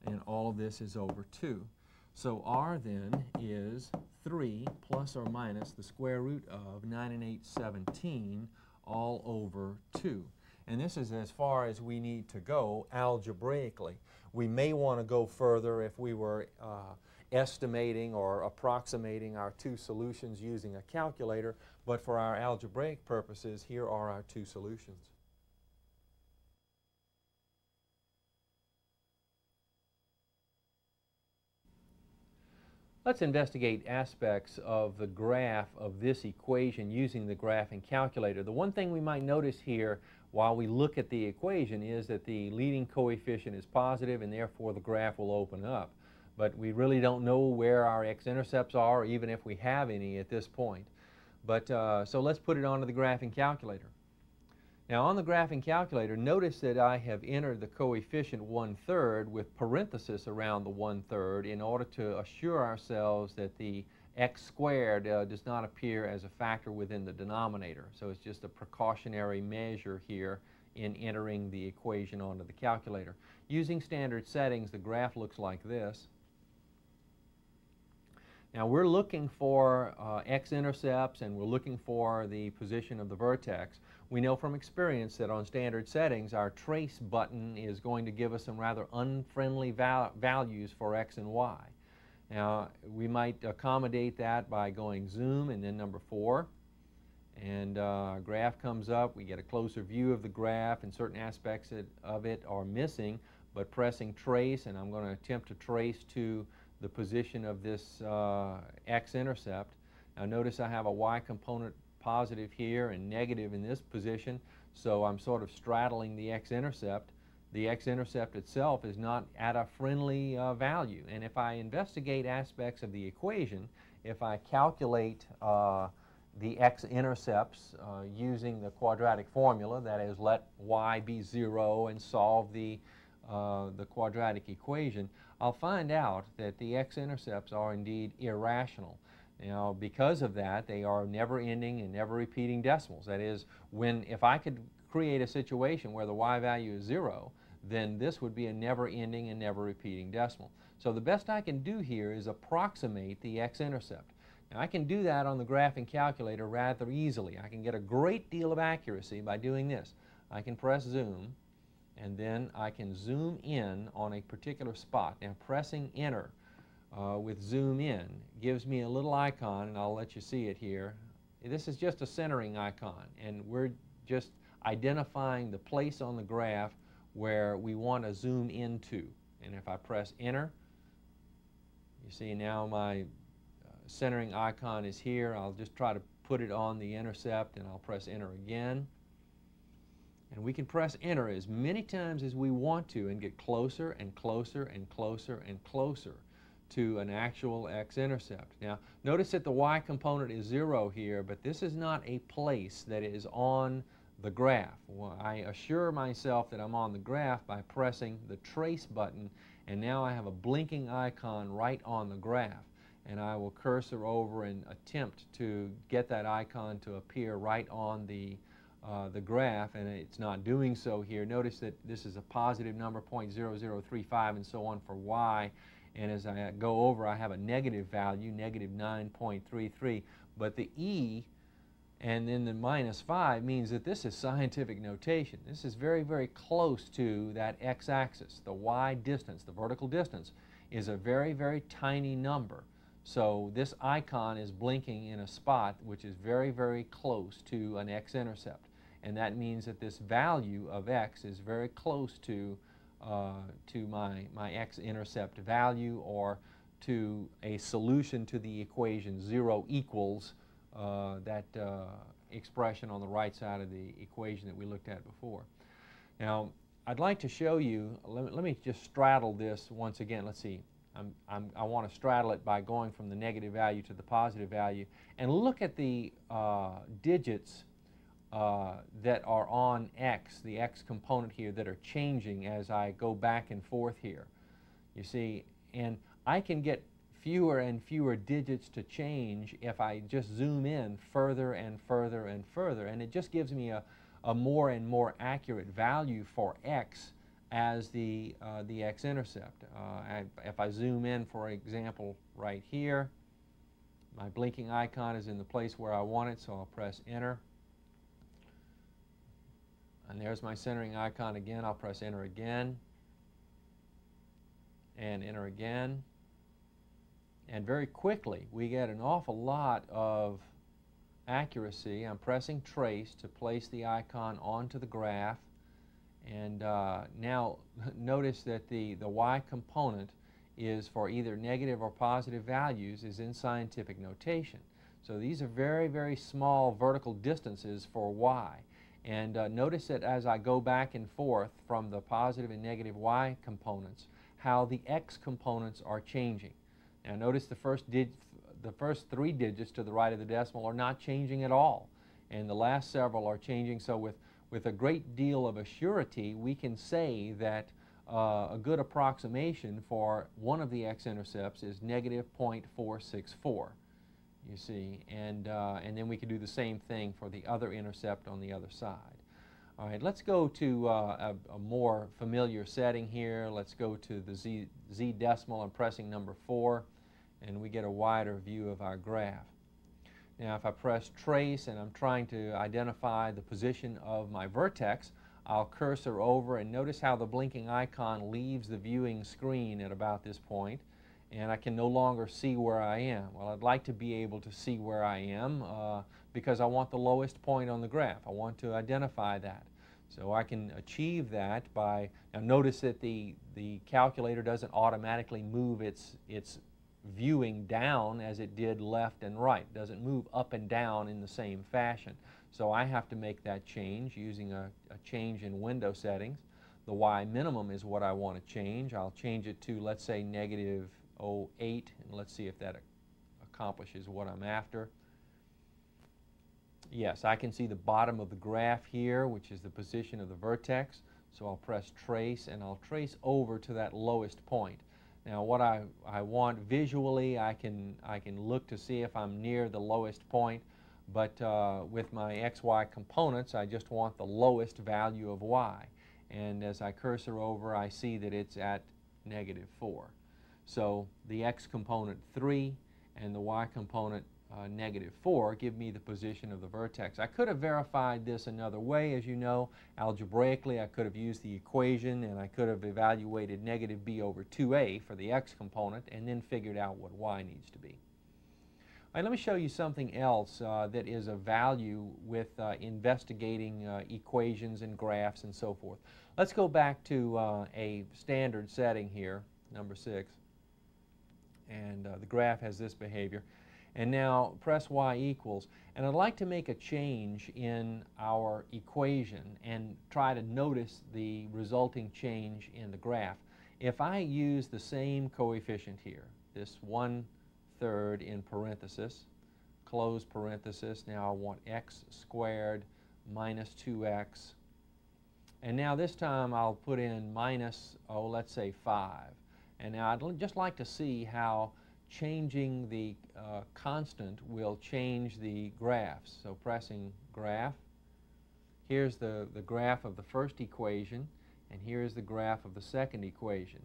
And all of this is over 2. So r then is 3 plus or minus the square root of 9 and 8, 17 all over 2. And this is as far as we need to go algebraically. We may want to go further if we were uh, estimating or approximating our two solutions using a calculator, but for our algebraic purposes, here are our two solutions. Let's investigate aspects of the graph of this equation using the graphing calculator. The one thing we might notice here while we look at the equation is that the leading coefficient is positive and therefore the graph will open up. But we really don't know where our x-intercepts are, even if we have any at this point. But uh, so let's put it onto the graphing calculator. Now on the graphing calculator, notice that I have entered the coefficient one-third with parenthesis around the one-third in order to assure ourselves that the x squared uh, does not appear as a factor within the denominator. So it's just a precautionary measure here in entering the equation onto the calculator. Using standard settings, the graph looks like this. Now we're looking for uh, x-intercepts and we're looking for the position of the vertex. We know from experience that on standard settings our trace button is going to give us some rather unfriendly val values for x and y. Now we might accommodate that by going zoom and then number four and uh, graph comes up, we get a closer view of the graph and certain aspects of it are missing but pressing trace and I'm going to attempt to trace to the position of this uh, x-intercept. Now notice I have a y component positive here and negative in this position, so I'm sort of straddling the x-intercept. The x-intercept itself is not at a friendly uh, value, and if I investigate aspects of the equation, if I calculate uh, the x-intercepts uh, using the quadratic formula, that is, let y be 0 and solve the, uh, the quadratic equation, I'll find out that the x-intercepts are indeed irrational. Now, because of that, they are never ending and never repeating decimals. That is, when if I could create a situation where the y value is zero, then this would be a never ending and never repeating decimal. So the best I can do here is approximate the x-intercept. Now I can do that on the graphing calculator rather easily. I can get a great deal of accuracy by doing this. I can press zoom and then I can zoom in on a particular spot. Now pressing enter uh, with zoom in gives me a little icon and I'll let you see it here. This is just a centering icon and we're just identifying the place on the graph where we want to zoom into. And if I press enter, you see now my uh, centering icon is here. I'll just try to put it on the intercept and I'll press enter again. And we can press enter as many times as we want to and get closer and closer and closer and closer to an actual x-intercept. Now, notice that the y component is 0 here, but this is not a place that is on the graph. Well, I assure myself that I'm on the graph by pressing the trace button, and now I have a blinking icon right on the graph. And I will cursor over and attempt to get that icon to appear right on the uh, the graph, and it's not doing so here. Notice that this is a positive number, 0.0035, and so on for y. And as I go over, I have a negative value, negative 9.33. But the e and then the minus 5 means that this is scientific notation. This is very, very close to that x-axis. The y distance, the vertical distance, is a very, very tiny number. So this icon is blinking in a spot which is very, very close to an x-intercept and that means that this value of x is very close to, to my, my x-intercept value or to a solution to the equation 0 equals uh, that uh, expression on the right side of the equation that we looked at before. Now, I'd like to show you, let me, let me just straddle this once again. Let's see. I'm, I'm, i want to straddle it by going from the negative value to the positive value and look at the uh, digits uh, that are on X, the X component here, that are changing as I go back and forth here. You see, and I can get fewer and fewer digits to change if I just zoom in further and further and further, and it just gives me a, a more and more accurate value for X as the, uh, the x-intercept. Uh, if I zoom in, for example, right here, my blinking icon is in the place where I want it, so I'll press enter. And there's my centering icon again. I'll press enter again and enter again. And very quickly, we get an awful lot of accuracy. I'm pressing trace to place the icon onto the graph. And uh, now notice that the, the y component is for either negative or positive values is in scientific notation. So these are very, very small vertical distances for y. And uh, notice that as I go back and forth from the positive and negative y components, how the x components are changing. Now notice the first, the first three digits to the right of the decimal are not changing at all. And the last several are changing. So with, with a great deal of assurity, we can say that uh, a good approximation for one of the x-intercepts is negative 0.464, you see. And, uh, and then we can do the same thing for the other intercept on the other side. All right, let's go to uh, a, a, more familiar setting here. Let's go to the z, z decimal. I'm pressing number 4, and we get a wider view of our graph. Now, if I press trace and I'm trying to identify the position of my vertex, I'll cursor over and notice how the blinking icon leaves the viewing screen at about this point and I can no longer see where I am. Well, I'd like to be able to see where I am uh, because I want the lowest point on the graph. I want to identify that. So I can achieve that by, now notice that the, the calculator doesn't automatically move its, its viewing down as it did left and right. It doesn't move up and down in the same fashion. So I have to make that change using a, a change in window settings. The Y minimum is what I want to change. I'll change it to, let's say, negative 0.08, and let's see if that accomplishes what I'm after. Yes, I can see the bottom of the graph here, which is the position of the vertex. So I'll press trace, and I'll trace over to that lowest point. Now what I, I want visually, I can, I can look to see if I'm near the lowest point. But uh, with my xy components, I just want the lowest value of y. And as I cursor over, I see that it's at negative 4. So the x component 3 and the y component uh, negative 4 give me the position of the vertex. I could have verified this another way, as you know. Algebraically, I could have used the equation and I could have evaluated negative b over 2a for the x component and then figured out what y needs to be right, let me show you something else uh, that is of value with uh, investigating uh, equations and graphs and so forth. Let's go back to uh, a standard setting here, number six. And uh, the graph has this behavior. And now press y equals. And I'd like to make a change in our equation and try to notice the resulting change in the graph. If I use the same coefficient here, this 1 third in parenthesis, close parenthesis. Now I want x squared minus 2x. And now this time I'll put in minus, oh, let's say 5. And now I'd just like to see how changing the uh, constant will change the graphs. So pressing graph. Here's the, the graph of the first equation, and here's the graph of the second equation.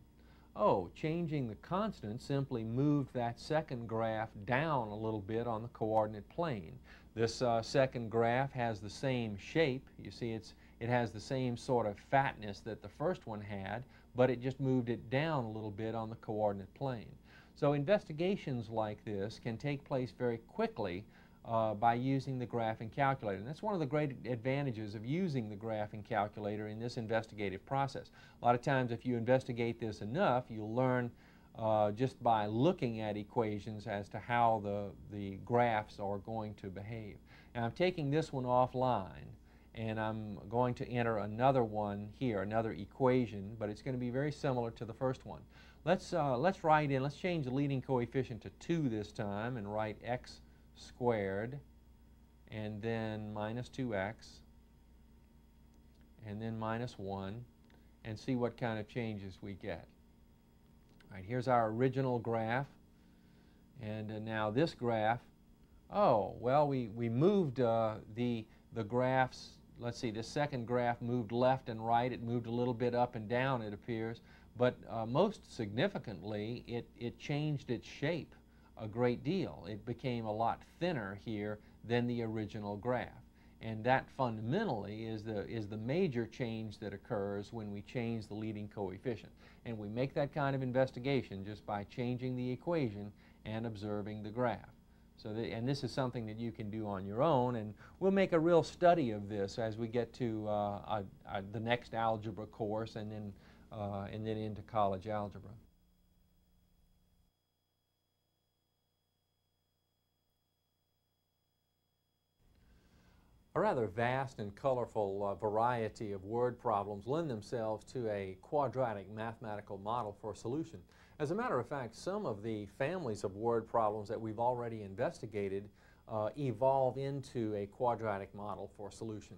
Oh, changing the constant simply moved that second graph down a little bit on the coordinate plane. This uh, second graph has the same shape. You see, it's, it has the same sort of fatness that the first one had, but it just moved it down a little bit on the coordinate plane. So investigations like this can take place very quickly uh, by using the graphing calculator. And that's one of the great advantages of using the graphing calculator in this investigative process. A lot of times if you investigate this enough, you'll learn uh, just by looking at equations as to how the, the graphs are going to behave. Now I'm taking this one offline and I'm going to enter another one here, another equation, but it's going to be very similar to the first one. Let's, uh, let's write in, let's change the leading coefficient to 2 this time and write x squared and then minus 2x and then minus 1 and see what kind of changes we get. All right, here's our original graph and uh, now this graph, oh, well we, we moved uh, the, the graphs, let's see, the second graph moved left and right, it moved a little bit up and down it appears, but uh, most significantly it, it changed its shape a great deal. It became a lot thinner here than the original graph. And that fundamentally is the, is the major change that occurs when we change the leading coefficient. And we make that kind of investigation just by changing the equation and observing the graph. So and this is something that you can do on your own, and we'll make a real study of this as we get to uh, the next algebra course and then, uh, and then into college algebra. A rather vast and colorful uh, variety of word problems lend themselves to a quadratic mathematical model for a solution. As a matter of fact, some of the families of word problems that we've already investigated uh, evolve into a quadratic model for solution.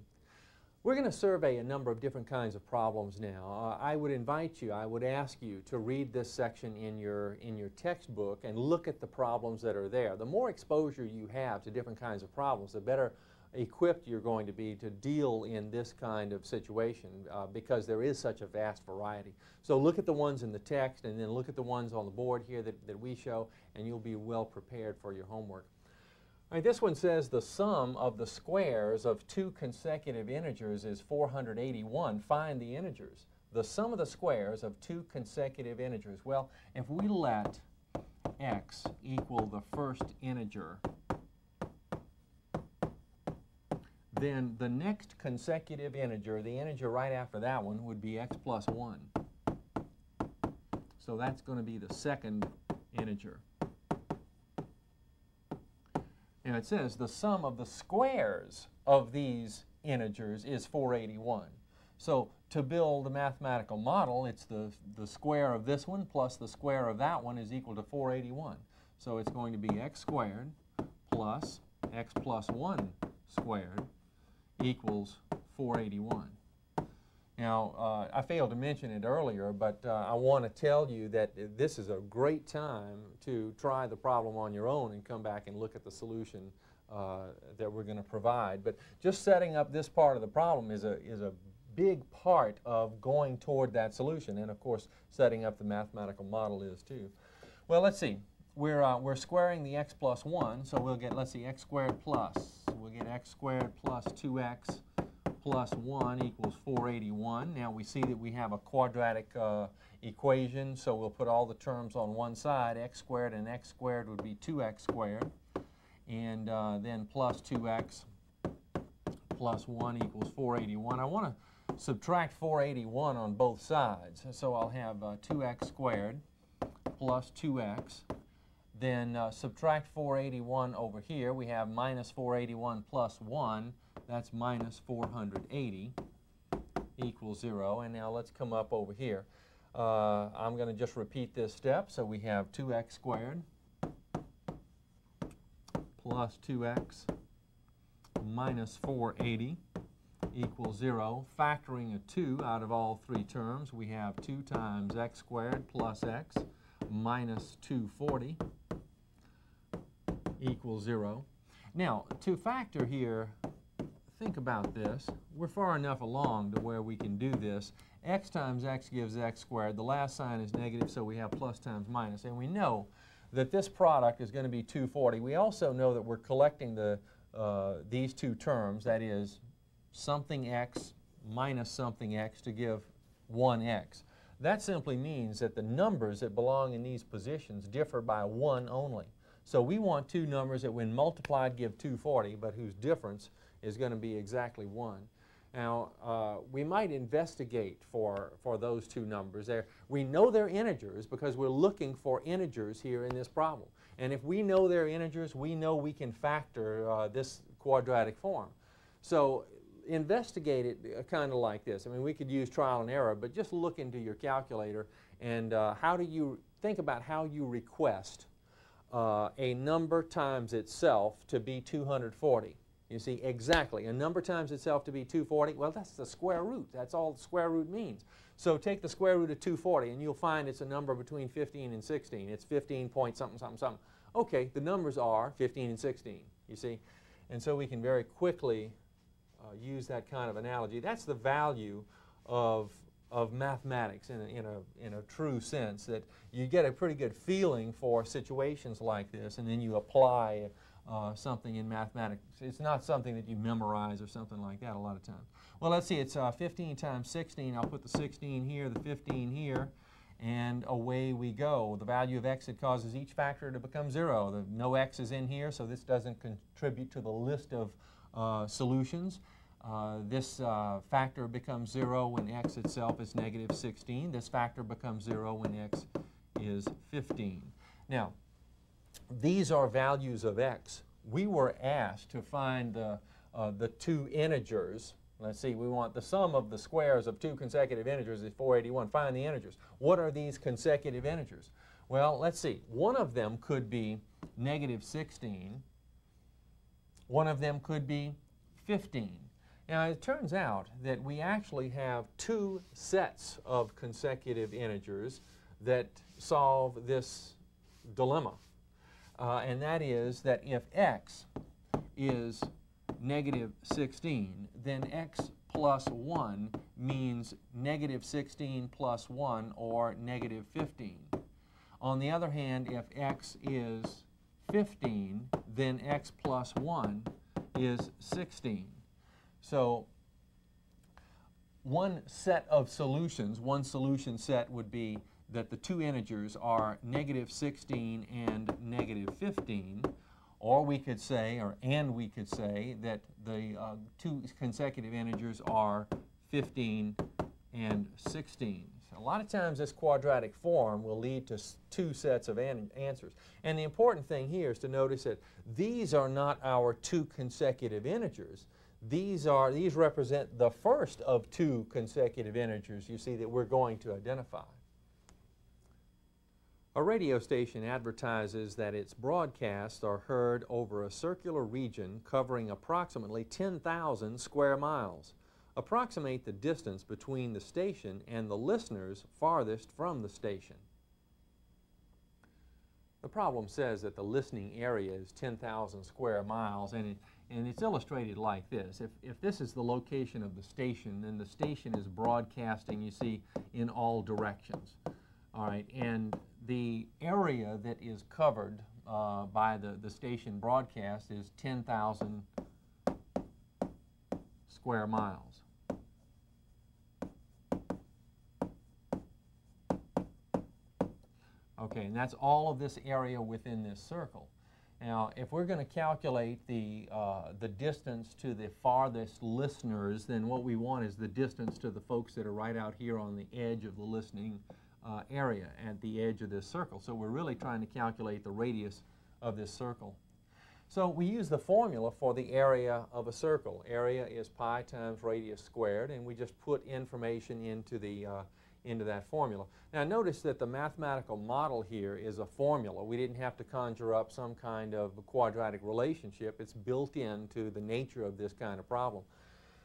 We're going to survey a number of different kinds of problems now. Uh, I would invite you, I would ask you to read this section in your, in your textbook and look at the problems that are there. The more exposure you have to different kinds of problems, the better equipped you're going to be to deal in this kind of situation uh, because there is such a vast variety. So look at the ones in the text and then look at the ones on the board here that, that we show and you'll be well prepared for your homework. All right, this one says the sum of the squares of two consecutive integers is 481. Find the integers. The sum of the squares of two consecutive integers. Well, if we let x equal the first integer then the next consecutive integer, the integer right after that one, would be x plus 1. So that's going to be the second integer. And it says the sum of the squares of these integers is 481. So to build a mathematical model, it's the, the square of this one plus the square of that one is equal to 481. So it's going to be x squared plus x plus 1 squared equals 481. Now, uh, I failed to mention it earlier, but uh, I want to tell you that this is a great time to try the problem on your own and come back and look at the solution uh, that we're going to provide. But just setting up this part of the problem is a, is a big part of going toward that solution. And of course, setting up the mathematical model is too. Well, let's see. We're, uh, we're squaring the x plus 1, so we'll get, let's see, x squared plus we'll get x squared plus 2x plus 1 equals 481. Now we see that we have a quadratic uh, equation, so we'll put all the terms on one side. x squared and x squared would be 2x squared. And uh, then plus 2x plus 1 equals 481. I want to subtract 481 on both sides. So I'll have uh, 2x squared plus 2x then uh, subtract 481 over here. We have minus 481 plus 1. That's minus 480 equals 0. And now let's come up over here. Uh, I'm going to just repeat this step. So we have 2x squared plus 2x minus 480 equals 0. Factoring a 2 out of all three terms, we have 2 times x squared plus x minus 240 equals 0. Now, to factor here, think about this. We're far enough along to where we can do this. x times x gives x squared. The last sign is negative, so we have plus times minus. And we know that this product is going to be 240. We also know that we're collecting the, uh, these two terms, that is something x minus something x to give 1x. That simply means that the numbers that belong in these positions differ by 1 only. So we want two numbers that when multiplied give 240, but whose difference is going to be exactly 1. Now, uh, we might investigate for, for those two numbers there. We know they're integers because we're looking for integers here in this problem. And if we know they're integers, we know we can factor uh, this quadratic form. So investigate it uh, kind of like this. I mean, we could use trial and error, but just look into your calculator and uh, how do you think about how you request uh, a number times itself to be 240. You see, exactly. A number times itself to be 240, well, that's the square root. That's all the square root means. So take the square root of 240, and you'll find it's a number between 15 and 16. It's 15 point something, something, something. Okay, the numbers are 15 and 16, you see. And so we can very quickly uh, use that kind of analogy. That's the value of of mathematics in a, in, a, in a true sense, that you get a pretty good feeling for situations like this, and then you apply uh, something in mathematics. It's not something that you memorize or something like that a lot of times. Well, let's see, it's uh, 15 times 16. I'll put the 16 here, the 15 here, and away we go. The value of x, it causes each factor to become 0. The, no x is in here, so this doesn't contribute to the list of uh, solutions. Uh, this uh, factor becomes 0 when x itself is negative 16. This factor becomes 0 when x is 15. Now, these are values of x. We were asked to find the, uh, the two integers. Let's see, we want the sum of the squares of two consecutive integers is 481. Find the integers. What are these consecutive integers? Well, let's see. One of them could be negative 16. One of them could be 15. Now, it turns out that we actually have two sets of consecutive integers that solve this dilemma. Uh, and that is that if x is negative 16, then x plus 1 means negative 16 plus 1 or negative 15. On the other hand, if x is 15, then x plus 1 is 16. So one set of solutions, one solution set would be that the two integers are negative 16 and negative 15, or we could say, or and we could say, that the uh, two consecutive integers are 15 and 16. So a lot of times this quadratic form will lead to two sets of an answers. And the important thing here is to notice that these are not our two consecutive integers. These, are, these represent the first of two consecutive integers you see that we're going to identify. A radio station advertises that its broadcasts are heard over a circular region covering approximately 10,000 square miles. Approximate the distance between the station and the listeners farthest from the station. The problem says that the listening area is 10,000 square miles, and, and it's illustrated like this. If, if this is the location of the station, then the station is broadcasting, you see, in all directions. All right, and the area that is covered uh, by the, the station broadcast is 10,000 square miles. Okay, and that's all of this area within this circle. Now, if we're going to calculate the, uh, the distance to the farthest listeners, then what we want is the distance to the folks that are right out here on the edge of the listening uh, area at the edge of this circle. So we're really trying to calculate the radius of this circle. So we use the formula for the area of a circle. Area is pi times radius squared, and we just put information into, the, uh, into that formula. Now notice that the mathematical model here is a formula. We didn't have to conjure up some kind of quadratic relationship. It's built into the nature of this kind of problem.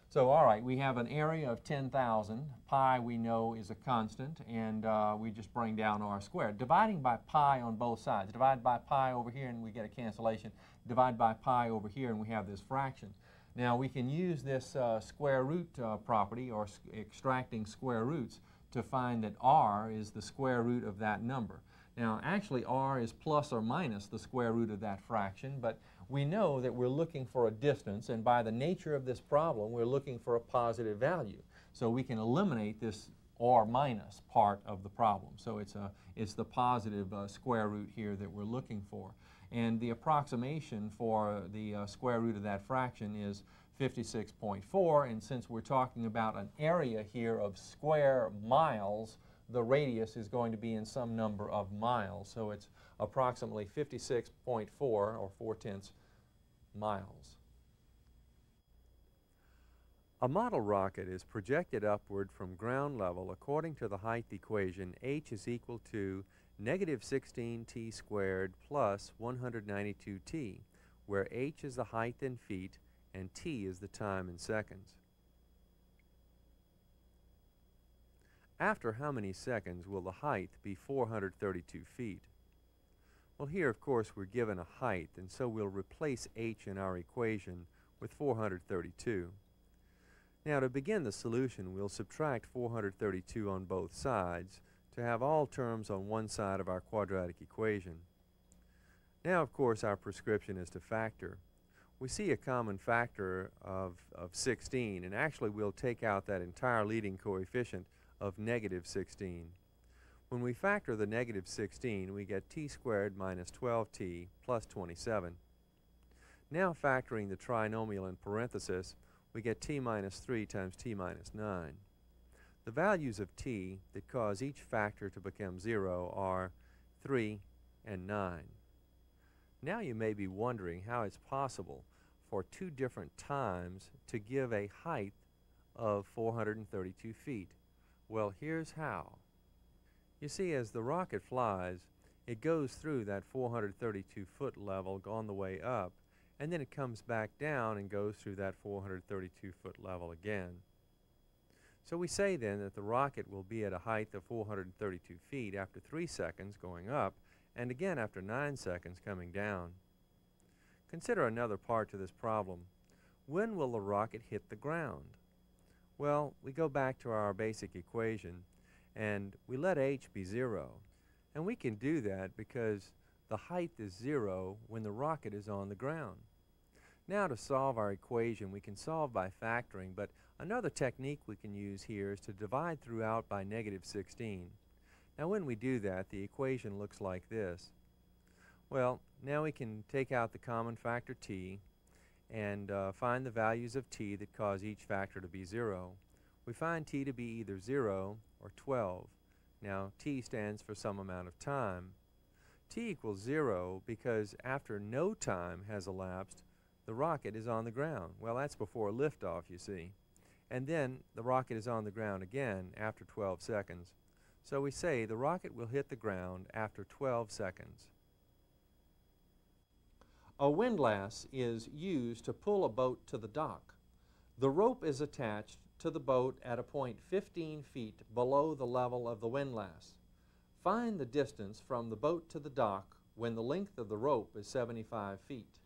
So, all right, we have an area of 10,000. Pi, we know, is a constant, and uh, we just bring down r squared. Dividing by pi on both sides. Divide by pi over here, and we get a cancellation. Divide by pi over here, and we have this fraction. Now, we can use this uh, square root uh, property, or extracting square roots, to find that r is the square root of that number. Now, actually, r is plus or minus the square root of that fraction, but we know that we're looking for a distance, and by the nature of this problem, we're looking for a positive value. So we can eliminate this or minus part of the problem. So it's, a, it's the positive uh, square root here that we're looking for. And the approximation for the uh, square root of that fraction is 56.4, and since we're talking about an area here of square miles, the radius is going to be in some number of miles. So it's approximately 56.4 or 4 tenths miles. A model rocket is projected upward from ground level according to the height equation h is equal to negative 16t squared plus 192t, where h is the height in feet and t is the time in seconds. After how many seconds will the height be 432 feet? Well, here, of course, we're given a height, and so we'll replace h in our equation with 432. Now to begin the solution, we'll subtract 432 on both sides to have all terms on one side of our quadratic equation. Now, of course, our prescription is to factor. We see a common factor of, of 16, and actually we'll take out that entire leading coefficient of negative 16. When we factor the negative 16, we get t squared minus 12t plus 27. Now factoring the trinomial in parenthesis, we get t minus 3 times t minus 9. The values of t that cause each factor to become 0 are 3 and 9. Now you may be wondering how it's possible for two different times to give a height of 432 feet. Well, here's how. You see, as the rocket flies, it goes through that 432 foot level on the way up, and then it comes back down and goes through that 432 foot level again. So we say then that the rocket will be at a height of 432 feet after 3 seconds going up, and again after 9 seconds coming down. Consider another part to this problem. When will the rocket hit the ground? Well, we go back to our basic equation, and we let h be 0. And we can do that because the height is 0 when the rocket is on the ground. Now to solve our equation, we can solve by factoring, but another technique we can use here is to divide throughout by negative 16. Now when we do that, the equation looks like this. Well, now we can take out the common factor t and uh, find the values of t that cause each factor to be 0. We find t to be either 0 or 12. Now t stands for some amount of time. t equals 0 because after no time has elapsed, the rocket is on the ground. Well, that's before liftoff, you see. And then the rocket is on the ground again after 12 seconds. So we say the rocket will hit the ground after 12 seconds. A windlass is used to pull a boat to the dock. The rope is attached to the boat at a point 15 feet below the level of the windlass. Find the distance from the boat to the dock when the length of the rope is 75 feet.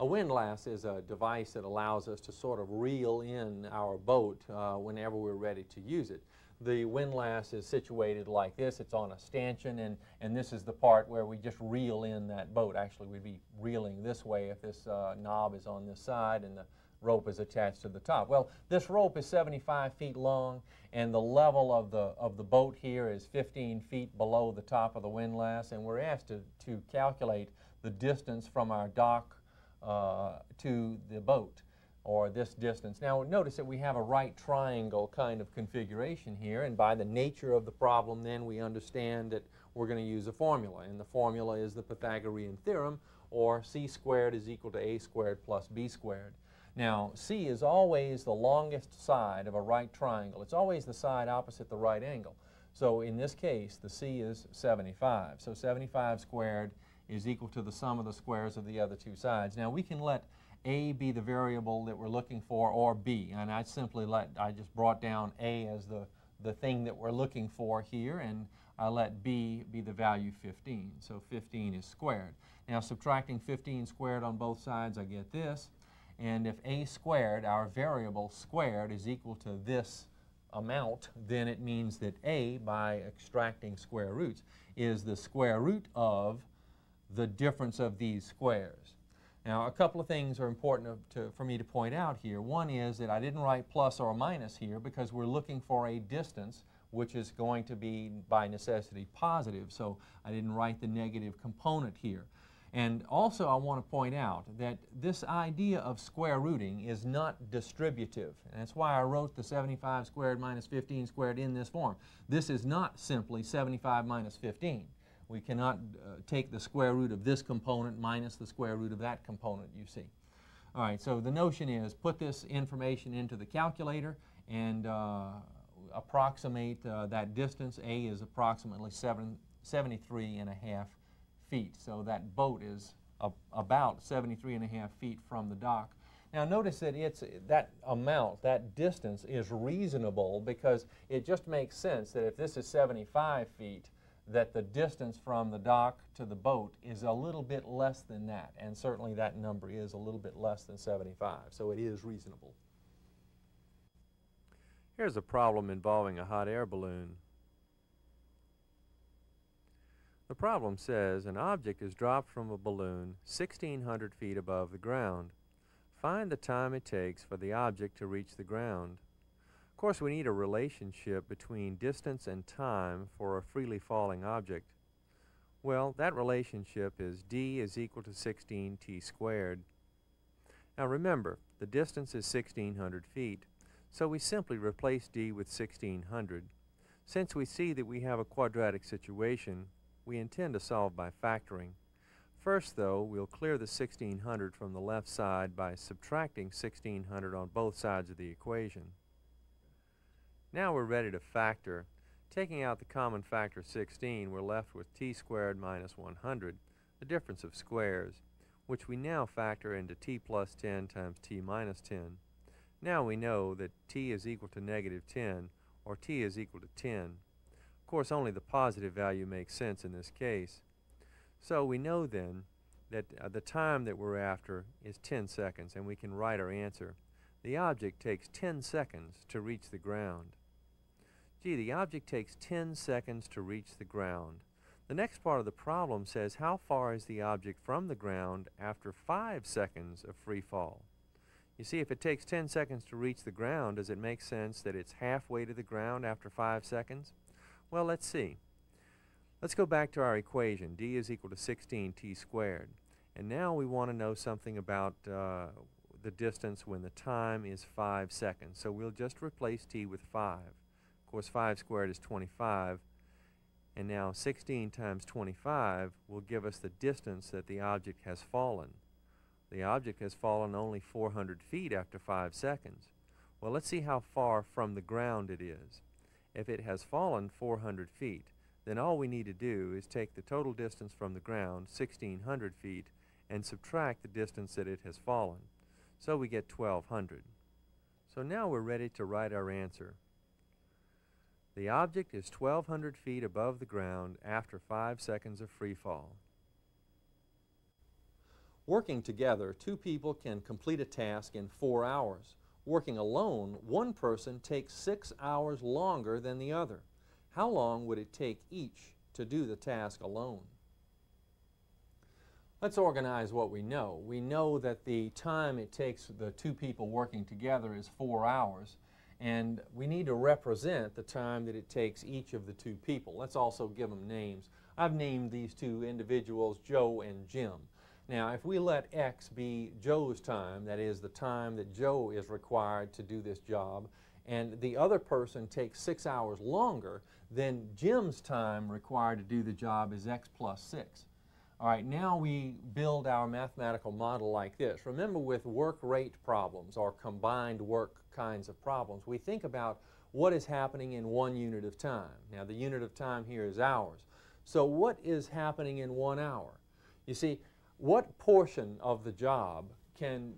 A windlass is a device that allows us to sort of reel in our boat uh, whenever we're ready to use it. The windlass is situated like this. It's on a stanchion, and, and this is the part where we just reel in that boat. Actually, we'd be reeling this way if this uh, knob is on this side and the rope is attached to the top. Well, this rope is 75 feet long, and the level of the, of the boat here is 15 feet below the top of the windlass, and we're asked to, to calculate the distance from our dock uh, to the boat or this distance. Now notice that we have a right triangle kind of configuration here and by the nature of the problem then we understand that we're going to use a formula and the formula is the Pythagorean theorem or c squared is equal to a squared plus b squared. Now c is always the longest side of a right triangle. It's always the side opposite the right angle. So in this case the c is 75. So 75 squared is equal to the sum of the squares of the other two sides. Now we can let a be the variable that we're looking for or b. And I simply let I just brought down a as the the thing that we're looking for here and I let b be the value 15 so 15 is squared. Now subtracting 15 squared on both sides I get this. And if a squared our variable squared is equal to this amount then it means that a by extracting square roots is the square root of the difference of these squares. Now, a couple of things are important to, for me to point out here. One is that I didn't write plus or minus here because we're looking for a distance which is going to be by necessity positive, so I didn't write the negative component here. And also I want to point out that this idea of square rooting is not distributive. And that's why I wrote the 75 squared minus 15 squared in this form. This is not simply 75 minus 15. We cannot uh, take the square root of this component minus the square root of that component, you see. All right, so the notion is put this information into the calculator and uh, approximate uh, that distance. A is approximately seven, 73 and a half feet. So that boat is about 73 and a half feet from the dock. Now notice that it's that amount, that distance is reasonable because it just makes sense that if this is 75 feet, that the distance from the dock to the boat is a little bit less than that, and certainly that number is a little bit less than 75, so it is reasonable. Here's a problem involving a hot air balloon. The problem says an object is dropped from a balloon 1,600 feet above the ground. Find the time it takes for the object to reach the ground. Of course, we need a relationship between distance and time for a freely falling object. Well, that relationship is d is equal to 16t squared. Now remember, the distance is 1,600 feet, so we simply replace d with 1,600. Since we see that we have a quadratic situation, we intend to solve by factoring. First, though, we'll clear the 1600 from the left side by subtracting 1600 on both sides of the equation. Now we're ready to factor. Taking out the common factor 16, we're left with t squared minus 100, the difference of squares, which we now factor into t plus 10 times t minus 10. Now we know that t is equal to negative 10, or t is equal to 10 Of course, only the positive value makes sense in this case. So we know then that uh, the time that we're after is 10 seconds, and we can write our answer. The object takes 10 seconds to reach the ground. Gee, the object takes 10 seconds to reach the ground. The next part of the problem says how far is the object from the ground after 5 seconds of free fall. You see, if it takes 10 seconds to reach the ground, does it make sense that it's halfway to the ground after 5 seconds? Well, let's see. Let's go back to our equation. d is equal to 16t squared. And now we want to know something about uh, the distance when the time is 5 seconds. So we'll just replace t with 5. Of course, 5 squared is 25. And now 16 times 25 will give us the distance that the object has fallen. The object has fallen only 400 feet after 5 seconds. Well, let's see how far from the ground it is. If it has fallen 400 feet, then all we need to do is take the total distance from the ground, 1600 feet, and subtract the distance that it has fallen. So we get 1200. So now we're ready to write our answer. The object is 1200 feet above the ground after 5 seconds of free fall. Working together, two people can complete a task in four hours. Working alone, one person takes six hours longer than the other. How long would it take each to do the task alone? Let's organize what we know. We know that the time it takes the two people working together is four hours, and we need to represent the time that it takes each of the two people. Let's also give them names. I've named these two individuals Joe and Jim. Now, if we let X be Joe's time, that is the time that Joe is required to do this job, and the other person takes six hours longer, then Jim's time required to do the job is X plus six. All right, now we build our mathematical model like this. Remember with work rate problems or combined work kinds of problems, we think about what is happening in one unit of time. Now the unit of time here is hours. So what is happening in one hour? You see, what portion of the job can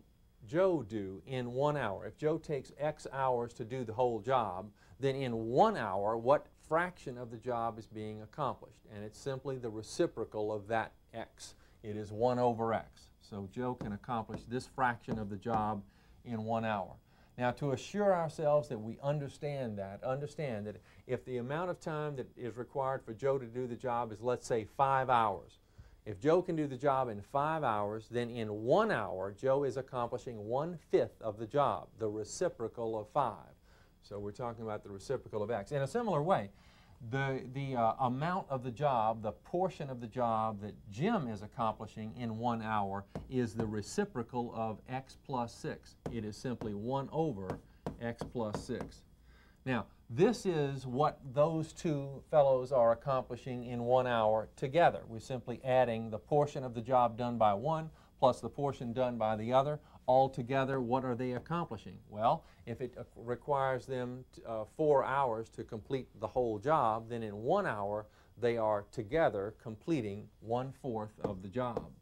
Joe do in one hour? If Joe takes X hours to do the whole job, then in one hour, what fraction of the job is being accomplished? And it's simply the reciprocal of that X. It is 1 over X. So Joe can accomplish this fraction of the job in one hour. Now, to assure ourselves that we understand that, understand that if the amount of time that is required for Joe to do the job is, let's say, five hours, if Joe can do the job in five hours, then in one hour, Joe is accomplishing one-fifth of the job, the reciprocal of five. So we're talking about the reciprocal of x. In a similar way, the, the uh, amount of the job, the portion of the job that Jim is accomplishing in one hour is the reciprocal of x plus 6. It is simply 1 over x plus 6. Now, this is what those two fellows are accomplishing in one hour together. We're simply adding the portion of the job done by one plus the portion done by the other. All together, what are they accomplishing? Well, if it requires them uh, four hours to complete the whole job, then in one hour, they are together completing one-fourth of the job.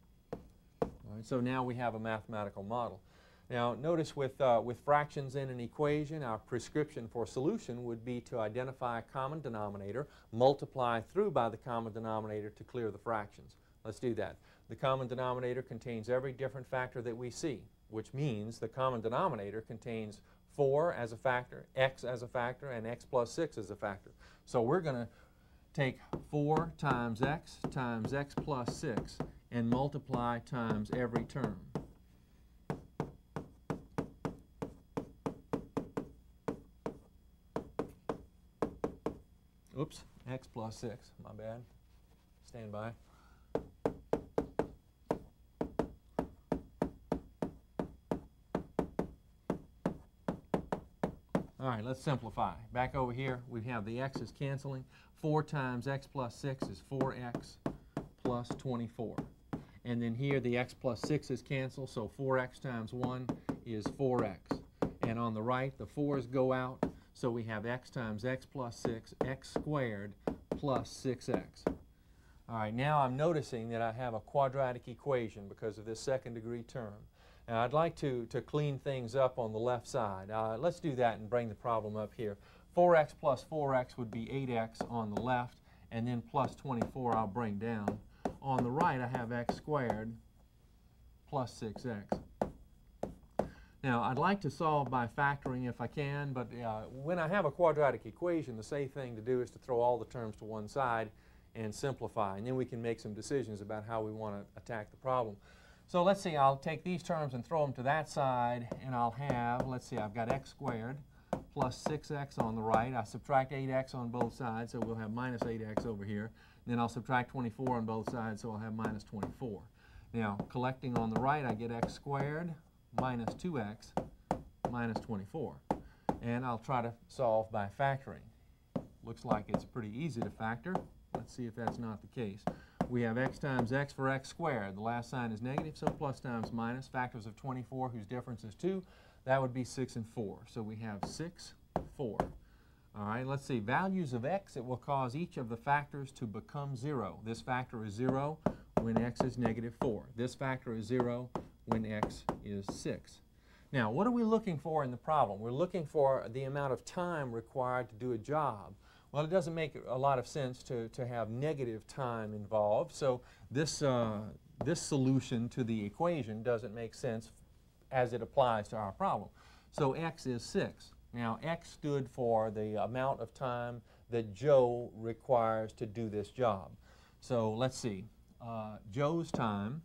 So now we have a mathematical model. Now, notice with, uh, with fractions in an equation, our prescription for solution would be to identify a common denominator, multiply through by the common denominator to clear the fractions. Let's do that. The common denominator contains every different factor that we see, which means the common denominator contains 4 as a factor, x as a factor, and x plus 6 as a factor. So we're going to take 4 times x times x plus 6 and multiply times every term. Oops, x plus 6, my bad. Stand by. All right, let's simplify. Back over here, we have the x's canceling. 4 times x plus 6 is 4x plus 24. And then here the x plus 6 is canceled, so 4x times 1 is 4x. And on the right, the 4's go out, so we have x times x plus 6, x squared plus 6x. All right, now I'm noticing that I have a quadratic equation because of this second degree term. Now I'd like to, to clean things up on the left side. Uh, let's do that and bring the problem up here. 4x plus 4x would be 8x on the left, and then plus 24 I'll bring down. On the right I have x squared plus 6x. Now, I'd like to solve by factoring if I can, but uh, when I have a quadratic equation, the safe thing to do is to throw all the terms to one side and simplify, and then we can make some decisions about how we want to attack the problem. So let's see, I'll take these terms and throw them to that side, and I'll have, let's see, I've got x squared plus 6x on the right. I subtract 8x on both sides, so we'll have minus 8x over here. Then I'll subtract 24 on both sides, so I'll have minus 24. Now, collecting on the right, I get x squared minus 2x minus 24. And I'll try to solve by factoring. Looks like it's pretty easy to factor. Let's see if that's not the case. We have x times x for x squared. The last sign is negative, so plus times minus. Factors of 24 whose difference is 2. That would be 6 and 4. So we have 6, 4. All right, let's see. Values of x, it will cause each of the factors to become 0. This factor is 0 when x is negative 4. This factor is 0 when x is 6. Now, what are we looking for in the problem? We're looking for the amount of time required to do a job. Well, it doesn't make a lot of sense to, to have negative time involved, so this, uh, this solution to the equation doesn't make sense as it applies to our problem. So x is 6. Now, x stood for the amount of time that Joe requires to do this job. So let's see. Uh, Joe's time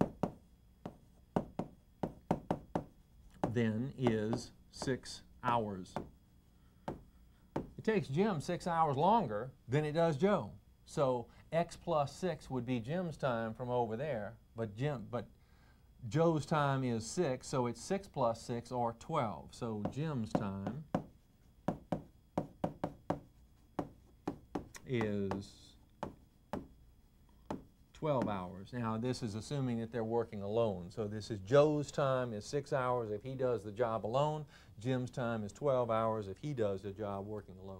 then is six hours. It takes Jim six hours longer than it does Joe. So x plus six would be Jim's time from over there, but Jim, but Joe's time is six, so it's six plus six or 12. So Jim's time is 12 hours. Now, this is assuming that they're working alone. So this is Joe's time is 6 hours if he does the job alone. Jim's time is 12 hours if he does the job working alone.